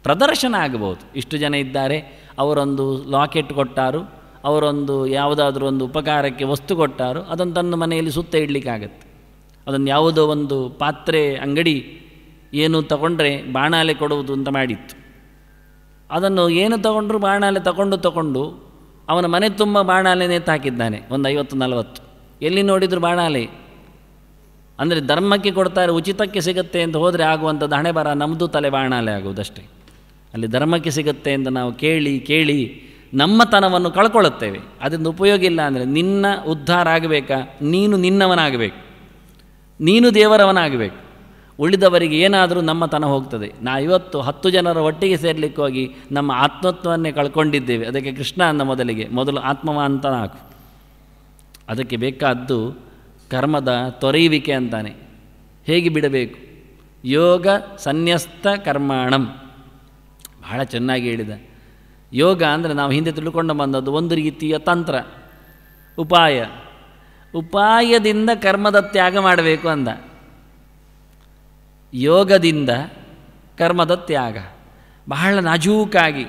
ಪ್ರದರ್ಶನ ಆಗಬಹುದು. ಇಷ್ಟು ಜನ ಇದ್ದಾರೆ. ಅವರೊಂದು ಲಾಕೆಟ್ ಕೊಟ್ಟಾರು. ಅವರೊಂದು ಯಾವುದಾದ್ರೂ ಒಂದು ಉಪಕಾರಕ್ಕೆ ವಸ್ತು ಕೊಟ್ಟಾರೋ, ಅದನ್ನು ತನ್ನ ಮನೆಯಲ್ಲಿ ಸುತ್ತ ಇಡಲಿಕ್ಕಾಗತ್ತೆ. ಅದನ್ನು ಯಾವುದೋ ಒಂದು ಪಾತ್ರೆ, ಅಂಗಡಿ ಏನು ತಗೊಂಡ್ರೆ ಬಾಣಾಲೆ ಕೊಡುವುದು ಅಂತ ಮಾಡಿತ್ತು. ಅದನ್ನು ಏನು ತಗೊಂಡ್ರು ಬಾಣಾಲೆ ತಗೊಂಡು ತಗೊಂಡು ಅವನ ಮನೆ ತುಂಬ ಬಾಣಾಲೆ ನೇತಾಕಿದ್ದಾನೆ ಒಂದು ಐವತ್ತು, ನಲವತ್ತು. ಎಲ್ಲಿ ನೋಡಿದ್ರು ಬಾಣಾಲೆ. ಅಂದರೆ ಧರ್ಮಕ್ಕೆ ಕೊಡ್ತಾರೆ, ಉಚಿತಕ್ಕೆ ಸಿಗುತ್ತೆ ಅಂತ ಹೋದರೆ ಆಗುವಂಥದ್ದು ಹಣೆ ಬರ ನಮ್ಮದು ತಲೆ ಬಾಣಾಲೆ ಆಗುವುದಷ್ಟೇ. ಅಲ್ಲಿ ಧರ್ಮಕ್ಕೆ ಸಿಗುತ್ತೆ ಅಂತ ನಾವು ಕೇಳಿ ಕೇಳಿ ನಮ್ಮತನವನ್ನು ಕಳ್ಕೊಳ್ಳುತ್ತೇವೆ. ಅದರಿಂದ ಉಪಯೋಗ ಇಲ್ಲ ಅಂದರೆ ನಿನ್ನ ಉದ್ಧಾರ ಆಗಬೇಕಾ? ನೀನು ನಿನ್ನವನಾಗಬೇಕು. ನೀನು ದೇವರವನಾಗಬೇಕು. ಉಳಿದವರಿಗೆ ಏನಾದರೂ ನಮ್ಮ ತನ ಹೋಗ್ತದೆ. ನಾ ಇವತ್ತು ಹತ್ತು ಜನರ ಒಟ್ಟಿಗೆ ಸೇರಲಿಕ್ಕೆ ಹೋಗಿ ನಮ್ಮ ಆತ್ಮತ್ವವನ್ನೇ ಕಳ್ಕೊಂಡಿದ್ದೇವೆ. ಅದಕ್ಕೆ ಕೃಷ್ಣ ಅಂದ ಮೊದಲಿಗೆ, ಮೊದಲು ಆತ್ಮವಾಂತ ಹಾಕು. ಅದಕ್ಕೆ ಬೇಕಾದ್ದು ಕರ್ಮದ ತೊರೆಯುವಿಕೆ ಅಂತಾನೆ. ಹೇಗೆ ಬಿಡಬೇಕು? ಯೋಗ ಸನ್ಯಸ್ತ ಕರ್ಮಾಣಂ. ಬಹಳ ಚೆನ್ನಾಗಿ ಹೇಳಿದ. ಯೋಗ ಅಂದರೆ ನಾವು ಹಿಂದೆ ತಿಳ್ಕೊಂಡು ಬಂದದ್ದು ಒಂದು ರೀತಿಯ ತಂತ್ರ. ಉಪಾಯ. ಉಪಾಯದಿಂದ ಕರ್ಮದ ತ್ಯಾಗ ಮಾಡಬೇಕು ಅಂದ. ಯೋಗದಿಂದ ಕರ್ಮದ ತ್ಯಾಗ. ಬಹಳ ನಾಜೂಕಾಗಿ.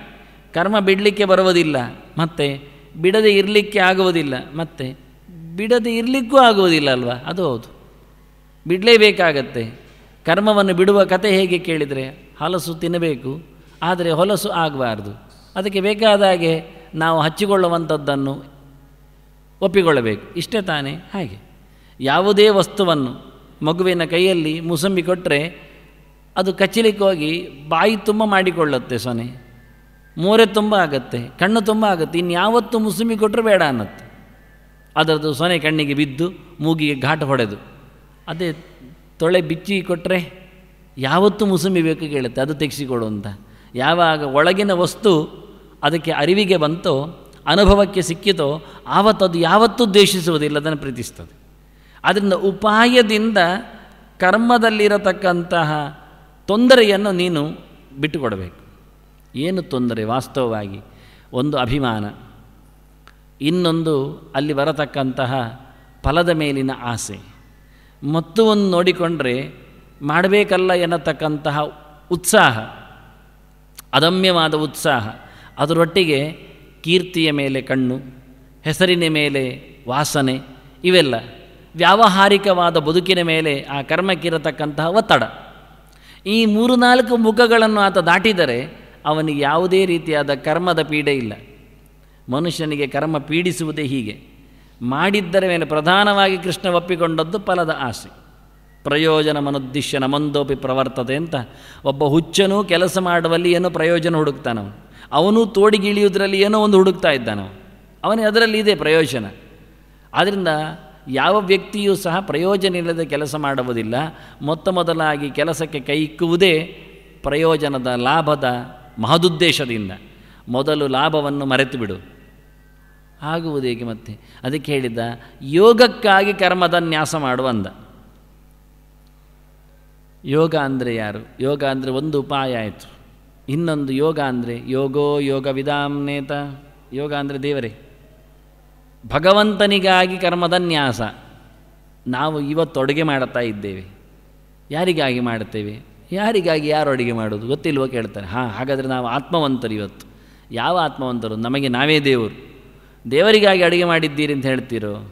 ಕರ್ಮ ಬಿಡಲಿಕ್ಕೆ ಬರುವುದಿಲ್ಲ, ಮತ್ತು ಬಿಡದೆ ಇರಲಿಕ್ಕೆ ಆಗುವುದಿಲ್ಲ, ಮತ್ತು ಬಿಡದೆ ಇರಲಿಕ್ಕೂ ಆಗುವುದಿಲ್ಲ ಅಲ್ವಾ? ಅದು ಹೌದು. ಬಿಡಲೇಬೇಕಾಗತ್ತೆ. ಕರ್ಮವನ್ನು ಬಿಡುವ ಕತೆ ಹೇಗೆ ಕೇಳಿದರೆ, ಹಲಸು ತಿನ್ನಬೇಕು, ಆದರೆ ಹೊಲಸು ಆಗಬಾರ್ದು. ಅದಕ್ಕೆ ಬೇಕಾದ ಹಾಗೆ ನಾವು ಹಚ್ಚಿಕೊಳ್ಳುವಂಥದ್ದನ್ನು ಒಪ್ಪಿಕೊಳ್ಳಬೇಕು. ಇಷ್ಟೇ ತಾನೇ? ಹಾಗೆ. ಯಾವುದೇ ವಸ್ತುವನ್ನು ಮಗುವಿನ ಕೈಯಲ್ಲಿ ಮುಸುಂಬಿ ಕೊಟ್ಟರೆ ಅದು ಕಚ್ಚಲಿಕ್ಕೆ ಹೋಗಿ ಬಾಯಿ ತುಂಬ ಮಾಡಿಕೊಳ್ಳುತ್ತೆ ಸೊನೆ ಮೂರೆ ತುಂಬ ಆಗುತ್ತೆ, ಕಣ್ಣು ತುಂಬ ಆಗುತ್ತೆ, ಇನ್ಯಾವತ್ತು ಮುಸುಂಬಿ ಕೊಟ್ಟರು ಬೇಡ ಅನ್ನತ್ತೆ. ಅದರದ್ದು ಸೊನೆ ಕಣ್ಣಿಗೆ ಬಿದ್ದು ಮೂಗಿಗೆ ಘಾಟ ಹೊಡೆದು. ಅದೇ ತೊಳೆ ಬಿಚ್ಚಿ ಕೊಟ್ಟರೆ ಯಾವತ್ತೂ ಮುಸುಂಬಿ ಬೇಕು ಕೇಳುತ್ತೆ, ಅದು ತೆಗೆಸಿಕೊಡು ಅಂತ. ಯಾವಾಗ ಒಳಗಿನ ವಸ್ತು ಅದಕ್ಕೆ ಅರಿವಿಗೆ ಬಂತೋ, ಅನುಭವಕ್ಕೆ ಸಿಕ್ಕಿತೋ, ಆವತ್ತದು ಯಾವತ್ತೂ ದ್ವೇಷಿಸುವುದಿಲ್ಲ ಅದನ್ನು ಪ್ರೀತಿಸ್ತದೆ. ಆದ್ದರಿಂದ ಉಪಾಯದಿಂದ ಕರ್ಮದಲ್ಲಿರತಕ್ಕಂತಹ ತೊಂದರೆಯನ್ನು ನೀನು ಬಿಟ್ಟುಕೊಡಬೇಕು. ಏನು ತೊಂದರೆ? ವಾಸ್ತವವಾಗಿ ಒಂದು ಅಭಿಮಾನ. ಇನ್ನೊಂದು ಅಲ್ಲಿ ಬರತಕ್ಕಂತಹ ಫಲದ ಮೇಲಿನ ಆಸೆ. ಮೊತ್ತವನ್ನು ನೋಡಿಕೊಂಡ್ರೆ ಮಾಡಬೇಕಲ್ಲ ಎನ್ನತಕ್ಕಂತಹ ಉತ್ಸಾಹ, ಅದಮ್ಯವಾದ ಉತ್ಸಾಹ. ಅದರೊಟ್ಟಿಗೆ ಕೀರ್ತಿಯ ಮೇಲೆ ಕಣ್ಣು, ಹೆಸರಿನ ಮೇಲೆ ವಾಸನೆ, ಇವೆಲ್ಲ ವ್ಯಾವಹಾರಿಕವಾದ ಬದುಕಿನ ಮೇಲೆ ಆ ಕರ್ಮಕ್ಕಿರತಕ್ಕಂತಹ ಒತ್ತಡ. ಈ ಮೂರು ನಾಲ್ಕು ಮುಖಗಳನ್ನು ಆತ ದಾಟಿದರೆ ಅವನಿಗೆ ಯಾವುದೇ ರೀತಿಯಾದ ಕರ್ಮದ ಪೀಡೆ ಇಲ್ಲ. ಮನುಷ್ಯನಿಗೆ ಕರ್ಮ ಪೀಡಿಸುವುದೇ ಹೀಗೆ. ಮಾಡಿದ್ದರ ಮೇಲೆ ಪ್ರಧಾನವಾಗಿ ಕೃಷ್ಣ ಒಪ್ಪಿಕೊಂಡದ್ದು ಫಲದ ಆಸೆ. ಪ್ರಯೋಜನ ಮನುದ್ದಿಶ್ಯ ನಮಂದೋಪಿ ಪ್ರವರ್ತತೆ ಅಂತ ಒಬ್ಬ ಹುಚ್ಚನೂ ಕೆಲಸ ಮಾಡುವಲ್ಲಿ ಏನೋ ಪ್ರಯೋಜನ ಹುಡುಕ್ತಾನವನು? ಅವನು ತೋಡಿಗಿಳಿಯುವುದರಲ್ಲಿ ಏನೋ ಒಂದು ಹುಡುಕ್ತಾ ಇದ್ದಾನವ ಅವನಿಗೆ ಅದರಲ್ಲಿ ಇದೆ ಪ್ರಯೋಜನ. ಆದ್ದರಿಂದ ಯಾವ ವ್ಯಕ್ತಿಯೂ ಸಹ ಪ್ರಯೋಜನ ಇಲ್ಲದೆ ಕೆಲಸ ಮಾಡುವುದಿಲ್ಲ. ಮೊತ್ತ ಮೊದಲಾಗಿ ಕೆಲಸಕ್ಕೆ ಕೈ ಇಕ್ಕುವುದೇ ಪ್ರಯೋಜನದ, ಲಾಭದ ಮಹದುದ್ದೇಶದಿಂದ. ಮೊದಲು ಲಾಭವನ್ನು ಮರೆತು ಬಿಡು. ಆಗುವುದು ಹೇಗೆ ಮತ್ತೆ? ಅದಕ್ಕೆ ಹೇಳಿದ್ದ ಯೋಗಕ್ಕಾಗಿ ಕರ್ಮದ ನ್ಯಾಸ ಮಾಡು ಅಂದ. ಯೋಗ ಅಂದರೆ ಯಾರು? ಯೋಗ ಅಂದರೆ ಒಂದು ಉಪಾಯ ಆಯಿತು. ಇನ್ನೊಂದು ಯೋಗ ಅಂದರೆ ಯೋಗೋ ಯೋಗ ವಿಧಾಮ್ನೇತ. ಯೋಗ ಅಂದರೆ ದೇವರೇ. ಭಗವಂತನಿಗಾಗಿ ಕರ್ಮದ ನ್ಯಾಸ ನಾವು ಇವತ್ತು ಅಡುಗೆ ಮಾಡುತ್ತಾ ಇದ್ದೇವೆ. ಯಾರಿಗಾಗಿ ಮಾಡುತ್ತೇವೆ? ಯಾರಿಗಾಗಿ ಯಾರು ಅಡುಗೆ ಮಾಡೋದು ಗೊತ್ತಿಲ್ವೋ ಕೇಳ್ತಾರೆ. ಹಾಂ, ಹಾಗಾದರೆ ನಾವು ಆತ್ಮವಂತರು ಇವತ್ತು. ಯಾವ ಆತ್ಮವಂತರು? ನಮಗೆ ನಾವೇ ದೇವರು. ದೇವರಿಗಾಗಿ ಅಡುಗೆ ಮಾಡಿದ್ದೀರಿ ಅಂತ ಹೇಳ್ತೀರೋ?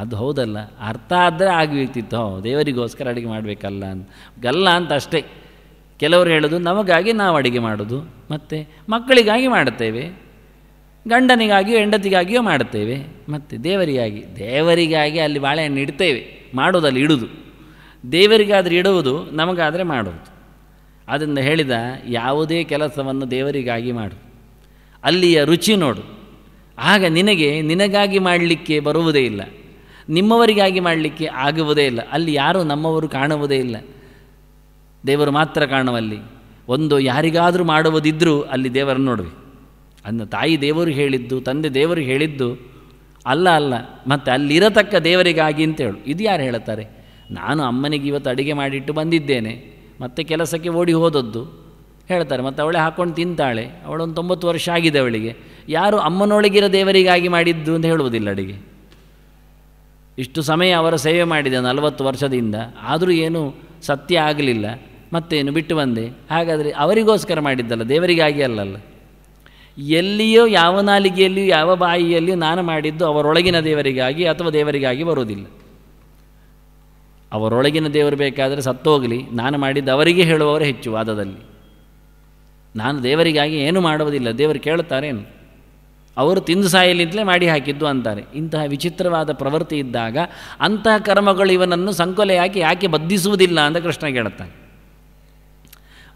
ಅದು ಹೌದಲ್ಲ. ಅರ್ಥ ಆದರೆ ಆಗಬೇಕಿತ್ತು ಹೋ, ದೇವರಿಗೋಸ್ಕರ ಅಡುಗೆ ಮಾಡಬೇಕಲ್ಲ ಅಂತ. ಗಲ್ಲ ಅಂತ ಅಷ್ಟೇ. ಕೆಲವರು ಹೇಳೋದು, ನಮಗಾಗಿ ನಾವು ಅಡುಗೆ ಮಾಡೋದು, ಮತ್ತು ಮಕ್ಕಳಿಗಾಗಿ ಮಾಡುತ್ತೇವೆ, ಗಂಡನಿಗಾಗಿಯೋ ಹೆಂಡತಿಗಾಗಿಯೋ ಮಾಡುತ್ತೇವೆ, ಮತ್ತು ದೇವರಿಗಾಗಿ ದೇವರಿಗಾಗಿ ಅಲ್ಲಿ ಬಾಳೆಹಣ್ಣು ಇಡ್ತೇವೆ ಮಾಡೋದಲ್ಲಿ ಇಡುವುದು ದೇವರಿಗಾದರೆ ಇಡುವುದು, ನಮಗಾದರೆ ಮಾಡುವುದು. ಅದರಿಂದ ಹೇಳಿದ, ಯಾವುದೇ ಕೆಲಸವನ್ನು ದೇವರಿಗಾಗಿ ಮಾಡು. ಅಲ್ಲಿಯ ರುಚಿ ನೋಡು. ಆಗ ನಿನಗೆ, ನಿನಗಾಗಿ ಮಾಡಲಿಕ್ಕೆ ಬರುವುದೇ ಇಲ್ಲ. ನಿಮ್ಮವರಿಗಾಗಿ ಮಾಡಲಿಕ್ಕೆ ಆಗುವುದೇ ಇಲ್ಲ. ಅಲ್ಲಿ ಯಾರೂ ನಮ್ಮವರು ಕಾಣುವುದೇ ಇಲ್ಲ. ದೇವರು ಮಾತ್ರ ಕಾಣುವಲ್ಲಿ. ಒಂದು ಯಾರಿಗಾದರೂ ಮಾಡುವುದಿದ್ದರೂ ಅಲ್ಲಿ ದೇವರನ್ನು ನೋಡುವೆ. ಅನ್ನ ತಾಯಿ ದೇವರು ಹೇಳಿದ್ದು, ತಂದೆ ದೇವರು ಹೇಳಿದ್ದು ಅಲ್ಲ ಅಲ್ಲ, ಮತ್ತು ಅಲ್ಲಿರತಕ್ಕ ದೇವರಿಗಾಗಿ ಅಂತ ಹೇಳು. ಇದು ಯಾರು ಹೇಳ್ತಾರೆ ನಾನು ಅಮ್ಮನಿಗೆ ಇವತ್ತು ಅಡುಗೆ ಮಾಡಿಟ್ಟು ಬಂದಿದ್ದೇನೆ, ಮತ್ತೆ ಕೆಲಸಕ್ಕೆ ಓಡಿ ಹೋದದ್ದು. ಹೇಳ್ತಾರೆ, ಮತ್ತು ಅವಳೆ ಹಾಕ್ಕೊಂಡು ತಿಂತಾಳೆ, ಅವಳೊಂದು ತೊಂಬತ್ತು ವರ್ಷ ಆಗಿದೆ ಅವಳಿಗೆ. ಯಾರು ಅಮ್ಮನೊಳಗಿರೋ ದೇವರಿಗಾಗಿ ಮಾಡಿದ್ದು ಅಂತ ಹೇಳುವುದಿಲ್ಲ ಅಡುಗೆ. ಇಷ್ಟು ಸಮಯ ಅವರ ಸೇವೆ ಮಾಡಿದೆ, ನಲವತ್ತು ವರ್ಷದಿಂದ. ಆದರೂ ಏನು ಸತ್ಯ ಆಗಲಿಲ್ಲ. ಮತ್ತೇನು? ಬಿಟ್ಟು ಬಂದೆ. ಹಾಗಾದರೆ ಅವರಿಗೋಸ್ಕರ ಮಾಡಿದ್ದಲ್ಲ, ದೇವರಿಗಾಗಿ ಅಲ್ಲಲ್ಲ. ಎಲ್ಲಿಯೋ ಯಾವ ನಾಲಿಗೆಯಲ್ಲಿಯೂ, ಯಾವ ಬಾಯಿಯಲ್ಲಿಯೂ ನಾನು ಮಾಡಿದ್ದು ಅವರೊಳಗಿನ ದೇವರಿಗಾಗಿ ಅಥವಾ ದೇವರಿಗಾಗಿ ಬರುವುದಿಲ್ಲ. ಅವರೊಳಗಿನ ದೇವರು ಬೇಕಾದರೆ ಸತ್ತೋಗಲಿ. ನಾನು ಮಾಡಿದ್ದು ಅವರಿಗೆ ಹೇಳುವವರು ಹೆಚ್ಚು ವಾದದಲ್ಲಿ. ನಾನು ದೇವರಿಗಾಗಿ ಏನು ಮಾಡುವುದಿಲ್ಲ. ದೇವರು ಕೇಳುತ್ತಾರೇನು ಅವರು ತಿಂದು ಸಾಯಲಿಂತಲೇ ಮಾಡಿ ಹಾಕಿದ್ದು ಅಂತಾರೆ. ಇಂತಹ ವಿಚಿತ್ರವಾದ ಪ್ರವೃತ್ತಿ ಇದ್ದಾಗ ಅಂತಹ ಕರ್ಮಗಳು ಇವನನ್ನು ಸಂಕೊಲೆಯಾಗಿ ಯಾಕೆ ಬದ್ಧಿಸುವುದಿಲ್ಲ ಅಂತ ಕೃಷ್ಣ ಕೇಳುತ್ತಾನೆ.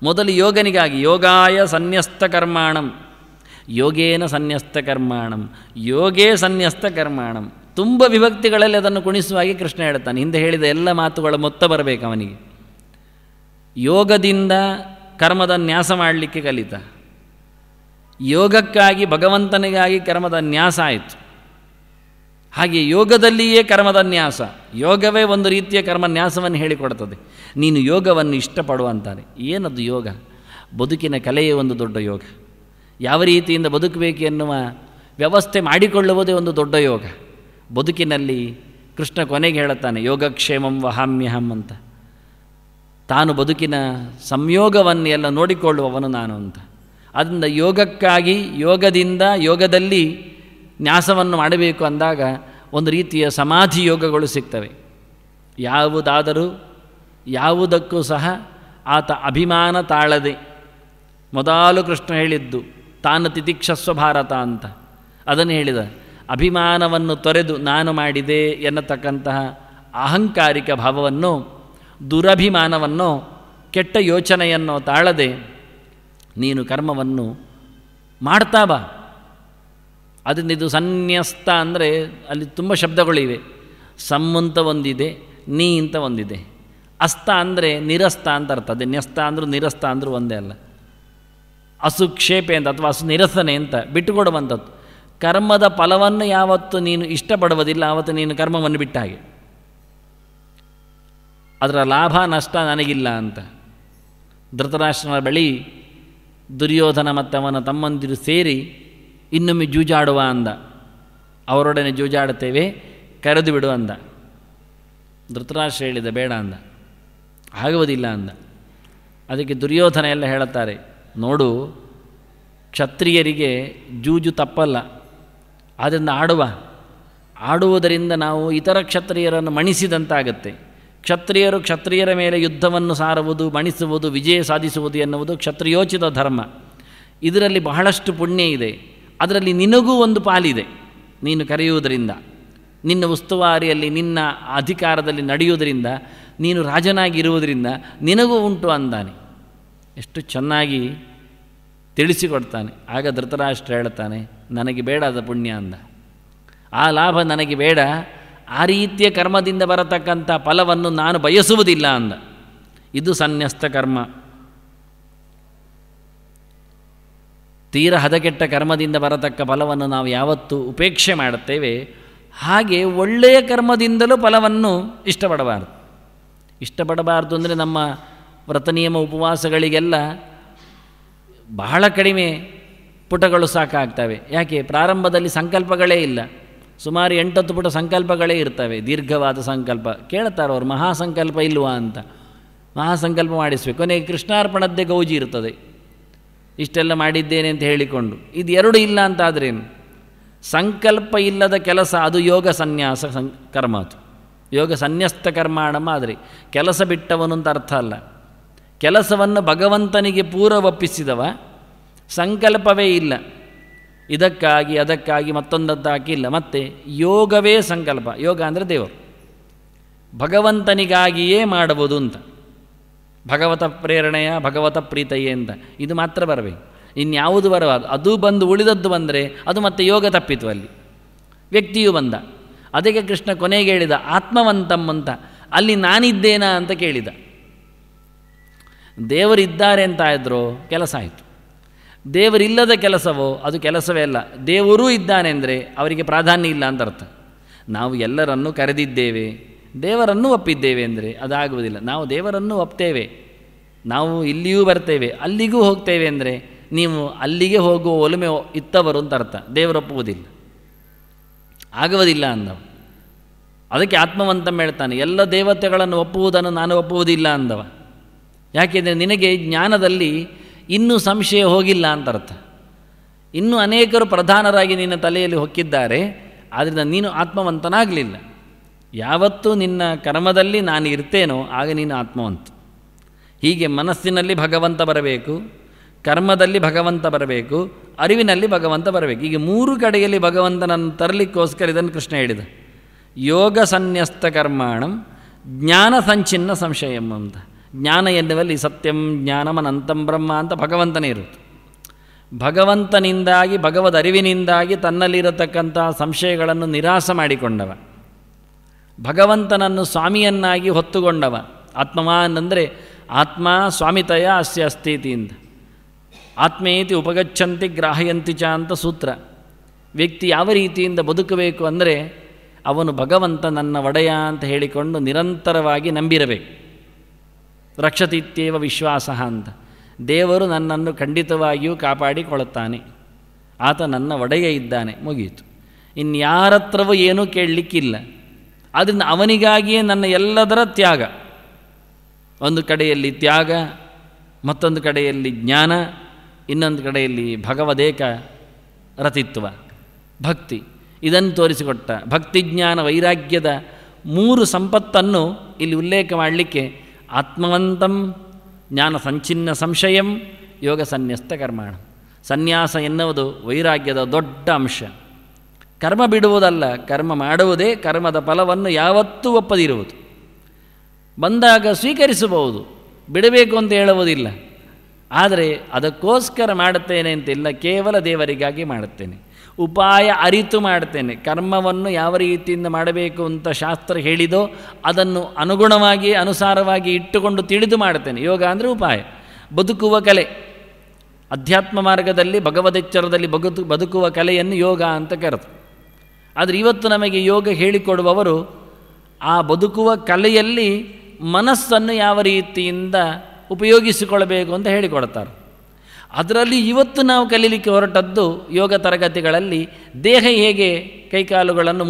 ಮೊದಲು ಯೋಗನಿಗಾಗಿ, ಯೋಗಾಯ ಸನ್ಯಸ್ತ ಕರ್ಮಾಣಂ. ಯೋಗೇನ ಸನ್ಯಸ್ತ ಕರ್ಮಾಣಂ. ಯೋಗೇ ಸನ್ಯಸ್ತ ಕರ್ಮಾಣಂ. ತುಂಬ ವಿಭಕ್ತಿಗಳಲ್ಲಿ ಅದನ್ನು ಕುಣಿಸುವಾಗಿ ಕೃಷ್ಣ ಹೇಳ್ತಾನೆ. ಹಿಂದೆ ಹೇಳಿದ ಎಲ್ಲ ಮಾತುಗಳ ಮೊತ್ತ ಬರಬೇಕು ಅವನಿಗೆ. ಯೋಗದಿಂದ ಕರ್ಮದ ನ್ಯಾಸ ಮಾಡಲಿಕ್ಕೆ ಕಲಿತ. ಯೋಗಕ್ಕಾಗಿ, ಭಗವಂತನಿಗಾಗಿ ಕರ್ಮದ ನ್ಯಾಸ ಆಯಿತು. ಹಾಗೆ ಯೋಗದಲ್ಲಿಯೇ ಕರ್ಮದ ನ್ಯಾಸ ಯೋಗವೇ ಒಂದು ರೀತಿಯ ಕರ್ಮ ನ್ಯಾಸವನ್ನು ಹೇಳಿಕೊಡ್ತದೆ. ನೀನು ಯೋಗವನ್ನು ಇಷ್ಟಪಡುವಂತಾರೆ ಏನದು ಯೋಗ? ಬದುಕಿನ ಕಲೆಯೇ ಒಂದು ದೊಡ್ಡ ಯೋಗ. ಯಾವ ರೀತಿಯಿಂದ ಬದುಕಬೇಕು ಎನ್ನುವ ವ್ಯವಸ್ಥೆ ಮಾಡಿಕೊಳ್ಳುವುದೇ ಒಂದು ದೊಡ್ಡ ಯೋಗ. ಬದುಕಿನಲ್ಲಿ ಕೃಷ್ಣ ಕೊನೆಗೆ ಹೇಳುತ್ತಾನೆ, ಯೋಗಕ್ಷೇಮಂ ವಹಾಮ್ಯಹಂ ಅಂತ. ತಾನು ಬದುಕಿನ ಸಂಯೋಗವನ್ನು ಎಲ್ಲ ನೋಡಿಕೊಳ್ಳುವವನು ನಾನು ಅಂತ. ಅದರಿಂದ ಯೋಗಕ್ಕಾಗಿ ಯೋಗದಿಂದ ಯೋಗದಲ್ಲಿ ನ್ಯಾಸವನ್ನು ಮಾಡಬೇಕು ಅಂದಾಗ ಒಂದು ರೀತಿಯ ಸಮಾಧಿ ಯೋಗಗಳು ಸಿಗ್ತವೆ. ಯಾವುದಾದರೂ, ಯಾವುದಕ್ಕೂ ಸಹ ಆತ ಅಭಿಮಾನ ತಾಳದೆ. ಮೊದಲು ಕೃಷ್ಣ ಹೇಳಿದ್ದು, ತಾನು ತಿತಿಕ್ಷಸ್ವ ಭಾರತ ಅಂತ. ಅದನ್ನು ಹೇಳಿದ, ಅಭಿಮಾನವನ್ನು ತೊರೆದು ನಾನು ಮಾಡಿದೆ ಎನ್ನತಕ್ಕಂತಹ ಅಹಂಕಾರಿಕ ಭಾವವನ್ನು, ದುರಭಿಮಾನವನ್ನು, ಕೆಟ್ಟ ಯೋಚನೆಯನ್ನು ತಾಳದೆ, ನೀನು ಕರ್ಮವನ್ನು ಮಾಡ್ತಾ ಬಾ. ಅದರಿಂದ ಇದು ಸನ್ಯಸ್ತ ಅಂದರೆ ಅಲ್ಲಿ ತುಂಬ ಶಬ್ದಗಳಿವೆ. ಸಮ್ಮಂತ ಒಂದಿದೆ, ನೀ ಅಂತ ಒಂದಿದೆ. ಅಸ್ತ ಅಂದರೆ ನಿರಸ್ತ ಅಂತ ಅರ್ಥ. ಅದೇ ನ್ಯಸ್ತ ಅಂದರೂ ನಿರಸ್ತ ಅಂದರೂ ಒಂದೇ ಅಲ್ಲ. ಅಸುಕ್ಷೇಪೆ ಅಂತ ಅಥವಾ ಅಸು ನಿರಸನೆ ಅಂತ ಬಿಟ್ಟುಕೊಡುವಂಥದ್ದು. ಕರ್ಮದ ಫಲವನ್ನು ಯಾವತ್ತು ನೀನು ಇಷ್ಟಪಡುವುದಿಲ್ಲ, ಆವತ್ತು ನೀನು ಕರ್ಮವನ್ನು ಬಿಟ್ಟ ಹಾಗೆ. ಅದರ ಲಾಭ, ನಷ್ಟ ನನಗಿಲ್ಲ ಅಂತ. ಧೃತರಾಷ್ಟ್ರನ ಬಳಿ ದುರ್ಯೋಧನ ಮತ್ತು ಅವನ ತಮ್ಮಂದಿರು ಸೇರಿ ಇನ್ನೊಮ್ಮೆ ಜೂಜಾಡುವ ಅಂದ. ಅವರೊಡನೆ ಜೂಜಾಡುತ್ತೇವೆ, ಕರೆದು ಬಿಡು ಅಂದ. ಧೃತರಾಷ್ಟ್ರ ಹೇಳಿದ, ಬೇಡ ಅಂದ. ಆಗುವುದಿಲ್ಲ ಅಂದ. ಅದಕ್ಕೆ ದುರ್ಯೋಧನ ಎಲ್ಲ ಹೇಳುತ್ತಾರೆ, ನೋಡು, ಕ್ಷತ್ರಿಯರಿಗೆ ಜೂಜು ತಪ್ಪಲ್ಲ ಆದ್ದರಿಂದ ಆಡುವ. ಆಡುವುದರಿಂದ ನಾವು ಇತರ ಕ್ಷತ್ರಿಯರನ್ನು ಮಣಿಸಿದಂತಾಗತ್ತೆ. ಕ್ಷತ್ರಿಯರು ಕ್ಷತ್ರಿಯರ ಮೇಲೆ ಯುದ್ಧವನ್ನು ಸಾರುವುದು, ಮಣಿಸುವುದು, ವಿಜಯ ಸಾಧಿಸುವುದು ಎನ್ನುವುದು ಕ್ಷತ್ರಿಯೋಚಿತ ಧರ್ಮ. ಇದರಲ್ಲಿ ಬಹಳಷ್ಟು ಪುಣ್ಯ ಇದೆ. ಅದರಲ್ಲಿ ನಿನಗೂ ಒಂದು ಪಾಲಿದೆ. ನೀನು ಕರೆಯುವುದರಿಂದ, ನಿನ್ನ ಉಸ್ತುವಾರಿಯಲ್ಲಿ ನಿನ್ನ ಅಧಿಕಾರದಲ್ಲಿ ನಡೆಯುವುದರಿಂದ, ನೀನು ರಾಜನಾಗಿರುವುದರಿಂದ ನಿನಗೂ ಉಂಟು ಅಂದಾನೆ. ಎಷ್ಟು ಚೆನ್ನಾಗಿ ತಿಳಿಸಿಕೊಡ್ತಾನೆ. ಆಗ ಧೃತರಾಷ್ಟ್ರ ಹೇಳ್ತಾನೆ, ನನಗೆ ಬೇಡ ಅದ ಪುಣ್ಯ ಅಂದ. ಆ ಲಾಭ ನನಗೆ ಬೇಡ. ಆ ರೀತಿಯ ಕರ್ಮದಿಂದ ಬರತಕ್ಕಂಥ ಫಲವನ್ನು ನಾನು ಬಯಸುವುದಿಲ್ಲ ಅಂದ. ಇದು ಸನ್ಯಸ್ತ ಕರ್ಮ. ತೀರ ಹದಗೆಟ್ಟ ಕರ್ಮದಿಂದ ಬರತಕ್ಕ ಫಲವನ್ನು ನಾವು ಯಾವತ್ತು ಉಪೇಕ್ಷೆ ಮಾಡುತ್ತೇವೆ. ಹಾಗೆ ಒಳ್ಳೆಯ ಕರ್ಮದಿಂದಲೂ ಫಲವನ್ನು ಇಷ್ಟಪಡಬಾರ್ದು. ಇಷ್ಟಪಡಬಾರ್ದು ಅಂದರೆ ನಮ್ಮ ವ್ರತನಿಯಮ ಉಪವಾಸಗಳಿಗೆಲ್ಲ ಬಹಳ ಕಡಿಮೆ ಪುಟಗಳು ಸಾಕಾಗ್ತವೆ. ಯಾಕೆ? ಪ್ರಾರಂಭದಲ್ಲಿ ಸಂಕಲ್ಪಗಳೇ ಇಲ್ಲ. ಸುಮಾರು ಎಂಟತ್ತು ಪುಟ ಸಂಕಲ್ಪಗಳೇ ಇರ್ತವೆ. ದೀರ್ಘವಾದ ಸಂಕಲ್ಪ. ಕೇಳ್ತಾರೆ ಅವರು, ಮಹಾಸಂಕಲ್ಪ ಇಲ್ವಾ ಅಂತ. ಮಹಾಸಂಕಲ್ಪ ಮಾಡಿಸ್ಬೇಕು. ಕೊನೆಗೆ ಕೃಷ್ಣಾರ್ಪಣದ್ದೇ ಗೌಜಿ ಇರ್ತದೆ. ಇಷ್ಟೆಲ್ಲ ಮಾಡಿದ್ದೇನೆ ಅಂತ ಹೇಳಿಕೊಂಡು. ಇದು ಎರಡು ಇಲ್ಲ ಅಂತಾದ್ರೇನು? ಸಂಕಲ್ಪ ಇಲ್ಲದ ಕೆಲಸ ಅದು ಯೋಗ ಸನ್ಯಾಸ ಸಂ ಕರ್ಮ ಅದು. ಯೋಗ ಸನ್ಯಸ್ತ ಕರ್ಮಾಣ ಆದರೆ ಕೆಲಸ ಬಿಟ್ಟವನು ಅಂತ ಅರ್ಥ ಅಲ್ಲ. ಕೆಲಸವನ್ನು ಭಗವಂತನಿಗೆ ಪೂರ್ವ ಒಪ್ಪಿಸಿದವ, ಸಂಕಲ್ಪವೇ ಇಲ್ಲ. ಇದಕ್ಕಾಗಿ, ಅದಕ್ಕಾಗಿ ಮತ್ತೊಂದದ್ದಾಗಿ ಮತ್ತೆ ಮತ್ತು ಯೋಗವೇ ಸಂಕಲ್ಪ. ಯೋಗ ಅಂದರೆ ದೇವರು. ಭಗವಂತನಿಗಾಗಿಯೇ ಮಾಡಬಹುದು ಅಂತ. ಭಗವತ ಪ್ರೇರಣೆಯ ಭಗವತ ಪ್ರೀತಯೇ ಅಂತ ಇದು ಮಾತ್ರ ಬರಬೇಕು. ಇನ್ಯಾವುದು ಬರಬಾರ್ದು. ಅದು ಬಂದು ಉಳಿದದ್ದು ಬಂದರೆ ಅದು ಮತ್ತೆ ಯೋಗ ತಪ್ಪಿತು ಅಲ್ಲಿ. ವ್ಯಕ್ತಿಯು ಬಂದ. ಅದಕ್ಕೆ ಕೃಷ್ಣ ಕೊನೆಗೆ ಹೇಳಿದ, ಆತ್ಮವಂತಂ ಅಂತ. ಅಲ್ಲಿ ನಾನಿದ್ದೇನಾ ಅಂತ ಕೇಳಿದ. ದೇವರಿದ್ದಾರೆ ಅಂತ ಇದ್ರೋ ಕೆಲಸ ಆಯಿತು. ದೇವರಿಲ್ಲದ ಕೆಲಸವೋ, ಅದು ಕೆಲಸವೇ ಅಲ್ಲ. ದೇವರೂ ಇದ್ದಾನೆ ಅಂದರೆ ಅವರಿಗೆ ಪ್ರಾಧಾನ್ಯ ಇಲ್ಲ ಅಂತ ಅರ್ಥ. ನಾವು ಎಲ್ಲರನ್ನೂ ಕರೆದಿದ್ದೇವೆ. ದೇವರನ್ನು ಒಪ್ಪಿದ್ದೇವೆ ಅಂದರೆ ಅದಾಗುವುದಿಲ್ಲ. ನಾವು ದೇವರನ್ನು ಒಪ್ತೇವೆ. ನಾವು ಇಲ್ಲಿಯೂ ಬರ್ತೇವೆ. ಅಲ್ಲಿಗೂ ಹೋಗ್ತೇವೆ ಅಂದರೆ ನೀವು ಅಲ್ಲಿಗೆ ಹೋಗುವ ಒಲುಮೆ ಇತ್ತವರು ಅಂತ ಅರ್ಥ. ದೇವರೊಪ್ಪುವುದಿಲ್ಲ ಆಗುವುದಿಲ್ಲ ಅಂದವ. ಅದಕ್ಕೆ ಆತ್ಮವಂತ ಹೇಳ್ತಾನೆ, ಎಲ್ಲ ದೇವತೆಗಳನ್ನು ಒಪ್ಪುವುದನ್ನು ನಾನು ಒಪ್ಪುವುದಿಲ್ಲ ಅಂದವ. ಯಾಕೆಂದರೆ ನಿನಗೆ ಜ್ಞಾನದಲ್ಲಿ ಇನ್ನೂ ಸಂಶಯ ಹೋಗಿಲ್ಲ ಅಂತ ಅರ್ಥ. ಇನ್ನೂ ಅನೇಕರು ಪ್ರಧಾನರಾಗಿ ನಿನ್ನ ತಲೆಯಲ್ಲಿ ಹೊಕ್ಕಿದ್ದಾರೆ ಆದ್ದರಿಂದ ನೀನು ಆತ್ಮವಂತನಾಗಲಿಲ್ಲ. ಯಾವತ್ತೂ ನಿನ್ನ ಕರ್ಮದಲ್ಲಿ ನಾನು ಇರ್ತೇನೋ, ಆಗ ನೀನು ಆತ್ಮವಂತ. ಹೀಗೆ ಮನಸ್ಸಿನಲ್ಲಿ ಭಗವಂತ ಬರಬೇಕು, ಕರ್ಮದಲ್ಲಿ ಭಗವಂತ ಬರಬೇಕು, ಅರಿವಿನಲ್ಲಿ ಭಗವಂತ ಬರಬೇಕು. ಹೀಗೆ ಮೂರು ಕಡೆಯಲ್ಲಿ ಭಗವಂತನನ್ನು ತರಲಿಕ್ಕೋಸ್ಕರ ಇದನ್ನು ಕೃಷ್ಣ ಹೇಳಿದ. ಯೋಗ ಸನ್ಯಸ್ತ ಕರ್ಮಾಣಂ, ಜ್ಞಾನ ಸಂಚಿನ್ನ ಸಂಶಯಂ ಅಂತ. ಜ್ಞಾನ ಎನ್ನುವಲ್ಲಿ ಸತ್ಯಂ ಜ್ಞಾನಮನಂತಂ ಬ್ರಹ್ಮ ಅಂತ ಭಗವಂತನೇ ಇರುತ್ತೆ. ಭಗವಂತನಿಂದಾಗಿ, ಭಗವದ್ ಅರಿವಿನಿಂದಾಗಿ ತನ್ನಲ್ಲಿರತಕ್ಕಂಥ ಸಂಶಯಗಳನ್ನು ನಿರಾಸ ಮಾಡಿಕೊಂಡವ. ಭಗವಂತನನ್ನು ಸ್ವಾಮಿಯನ್ನಾಗಿ ಹೊತ್ತುಕೊಂಡವ. ಆತ್ಮವಾನ್ ಅಂದರೆ ಆತ್ಮ ಸ್ವಾಮಿತಯ ಅಸ್ಯ ಅಸ್ಥಿತಿಯಿಂದ ಆತ್ಮೇತಿ ಉಪಗಚ್ಚಂತಿ ಗ್ರಾಹಯಂತಿ ಚ ಅಂತ ಸೂತ್ರ. ವ್ಯಕ್ತಿ ಯಾವ ರೀತಿಯಿಂದ ಬದುಕಬೇಕು ಅಂದರೆ, ಅವನು ಭಗವಂತ ನನ್ನ ಒಡೆಯ ಅಂತ ಹೇಳಿಕೊಂಡು ನಿರಂತರವಾಗಿ ನಂಬಿರಬೇಕು. ರಕ್ಷತಿತ್ಯೇವ ವಿಶ್ವಾಸ ಅಂತ. ದೇವರು ನನ್ನನ್ನು ಖಂಡಿತವಾಗಿಯೂ ಕಾಪಾಡಿಕೊಳ್ಳುತ್ತಾನೆ. ಆತ ನನ್ನ ಒಡೆಯ ಇದ್ದಾನೆ. ಮುಗಿಯಿತು ಇನ್ಯಾರತ್ರವೂ ಏನೂ ಕೇಳಲಿಕ್ಕಿಲ್ಲ. ಆದ್ದರಿಂದ ಅವನಿಗಾಗಿಯೇ ನನ್ನ ಎಲ್ಲದರ ತ್ಯಾಗ. ಒಂದು ಕಡೆಯಲ್ಲಿ ತ್ಯಾಗ, ಮತ್ತೊಂದು ಕಡೆಯಲ್ಲಿ ಜ್ಞಾನ, ಇನ್ನೊಂದು ಕಡೆಯಲ್ಲಿ ಭಗವದೇಕ, ರತಿತ್ವ, ಭಕ್ತಿ. ಇದನ್ನು ತೋರಿಸಿಕೊಟ್ಟ ಭಕ್ತಿ ಜ್ಞಾನ ವೈರಾಗ್ಯದ ಮೂರು ಸಂಪತ್ತನ್ನು ಇಲ್ಲಿ ಉಲ್ಲೇಖ ಮಾಡಲಿಕ್ಕೆ ಆತ್ಮವಂತಂ, ಜ್ಞಾನ ಸಂಚಿನ್ನ ಸಂಶಯಂ, ಯೋಗ ಸನ್ಯಸ್ತ ಕರ್ಮಾಣ. ಸನ್ಯಾಸ ಎನ್ನುವುದು ವೈರಾಗ್ಯದ ದೊಡ್ಡ ಅಂಶ. ಕರ್ಮ ಬಿಡುವುದಲ್ಲ, ಕರ್ಮ ಮಾಡುವುದೇ ಕರ್ಮದ ಫಲವನ್ನು ಯಾವತ್ತೂ ಒಪ್ಪದಿರುವುದು. ಬಂದಾಗ ಸ್ವೀಕರಿಸಬಹುದು, ಬಿಡಬೇಕು ಅಂತ ಹೇಳುವುದಿಲ್ಲ. ಆದರೆ ಅದಕ್ಕೋಸ್ಕರ ಮಾಡುತ್ತೇನೆ ಅಂತಿಲ್ಲ, ಕೇವಲ ದೇವರಿಗಾಗಿ ಮಾಡುತ್ತೇನೆ. ಉಪಾಯ ಅರಿತು ಮಾಡುತ್ತೇನೆ, ಕರ್ಮವನ್ನು ಯಾವ ರೀತಿಯಿಂದ ಮಾಡಬೇಕು ಅಂತ ಶಾಸ್ತ್ರ ಹೇಳಿದೋ ಅದನ್ನು ಅನುಗುಣವಾಗಿ, ಅನುಸಾರವಾಗಿ ಇಟ್ಟುಕೊಂಡು ತಿಳಿದು ಮಾಡುತ್ತೇನೆ. ಯೋಗ ಅಂದರೆ ಉಪಾಯ. ಬದುಕುವ ಕಲೆ. ಅಧ್ಯಾತ್ಮ ಮಾರ್ಗದಲ್ಲಿ ಭಗವದೆಚ್ಚರದಲ್ಲಿ ಬದುಕು ಬದುಕುವ ಕಲೆಯನ್ನು ಯೋಗ ಅಂತ ಕರೆದು. ಆದರೆ ಇವತ್ತು ನಮಗೆ ಯೋಗ ಹೇಳಿಕೊಡುವವರು ಆ ಬದುಕುವ ಕಲೆಯಲ್ಲಿ ಮನಸ್ಸನ್ನು ಯಾವ ರೀತಿಯಿಂದ ಉಪಯೋಗಿಸಿಕೊಳ್ಳಬೇಕು ಅಂತ ಹೇಳಿಕೊಡ್ತಾರೆ. ಅದರಲ್ಲಿ ಇವತ್ತು ನಾವು ಕಲೀಲಿಕ್ಕೆ ಹೊರಟದ್ದು ಯೋಗ ತರಗತಿಗಳಲ್ಲಿ ದೇಹ ಹೇಗೆ ಕೈಕಾಲುಗಳನ್ನು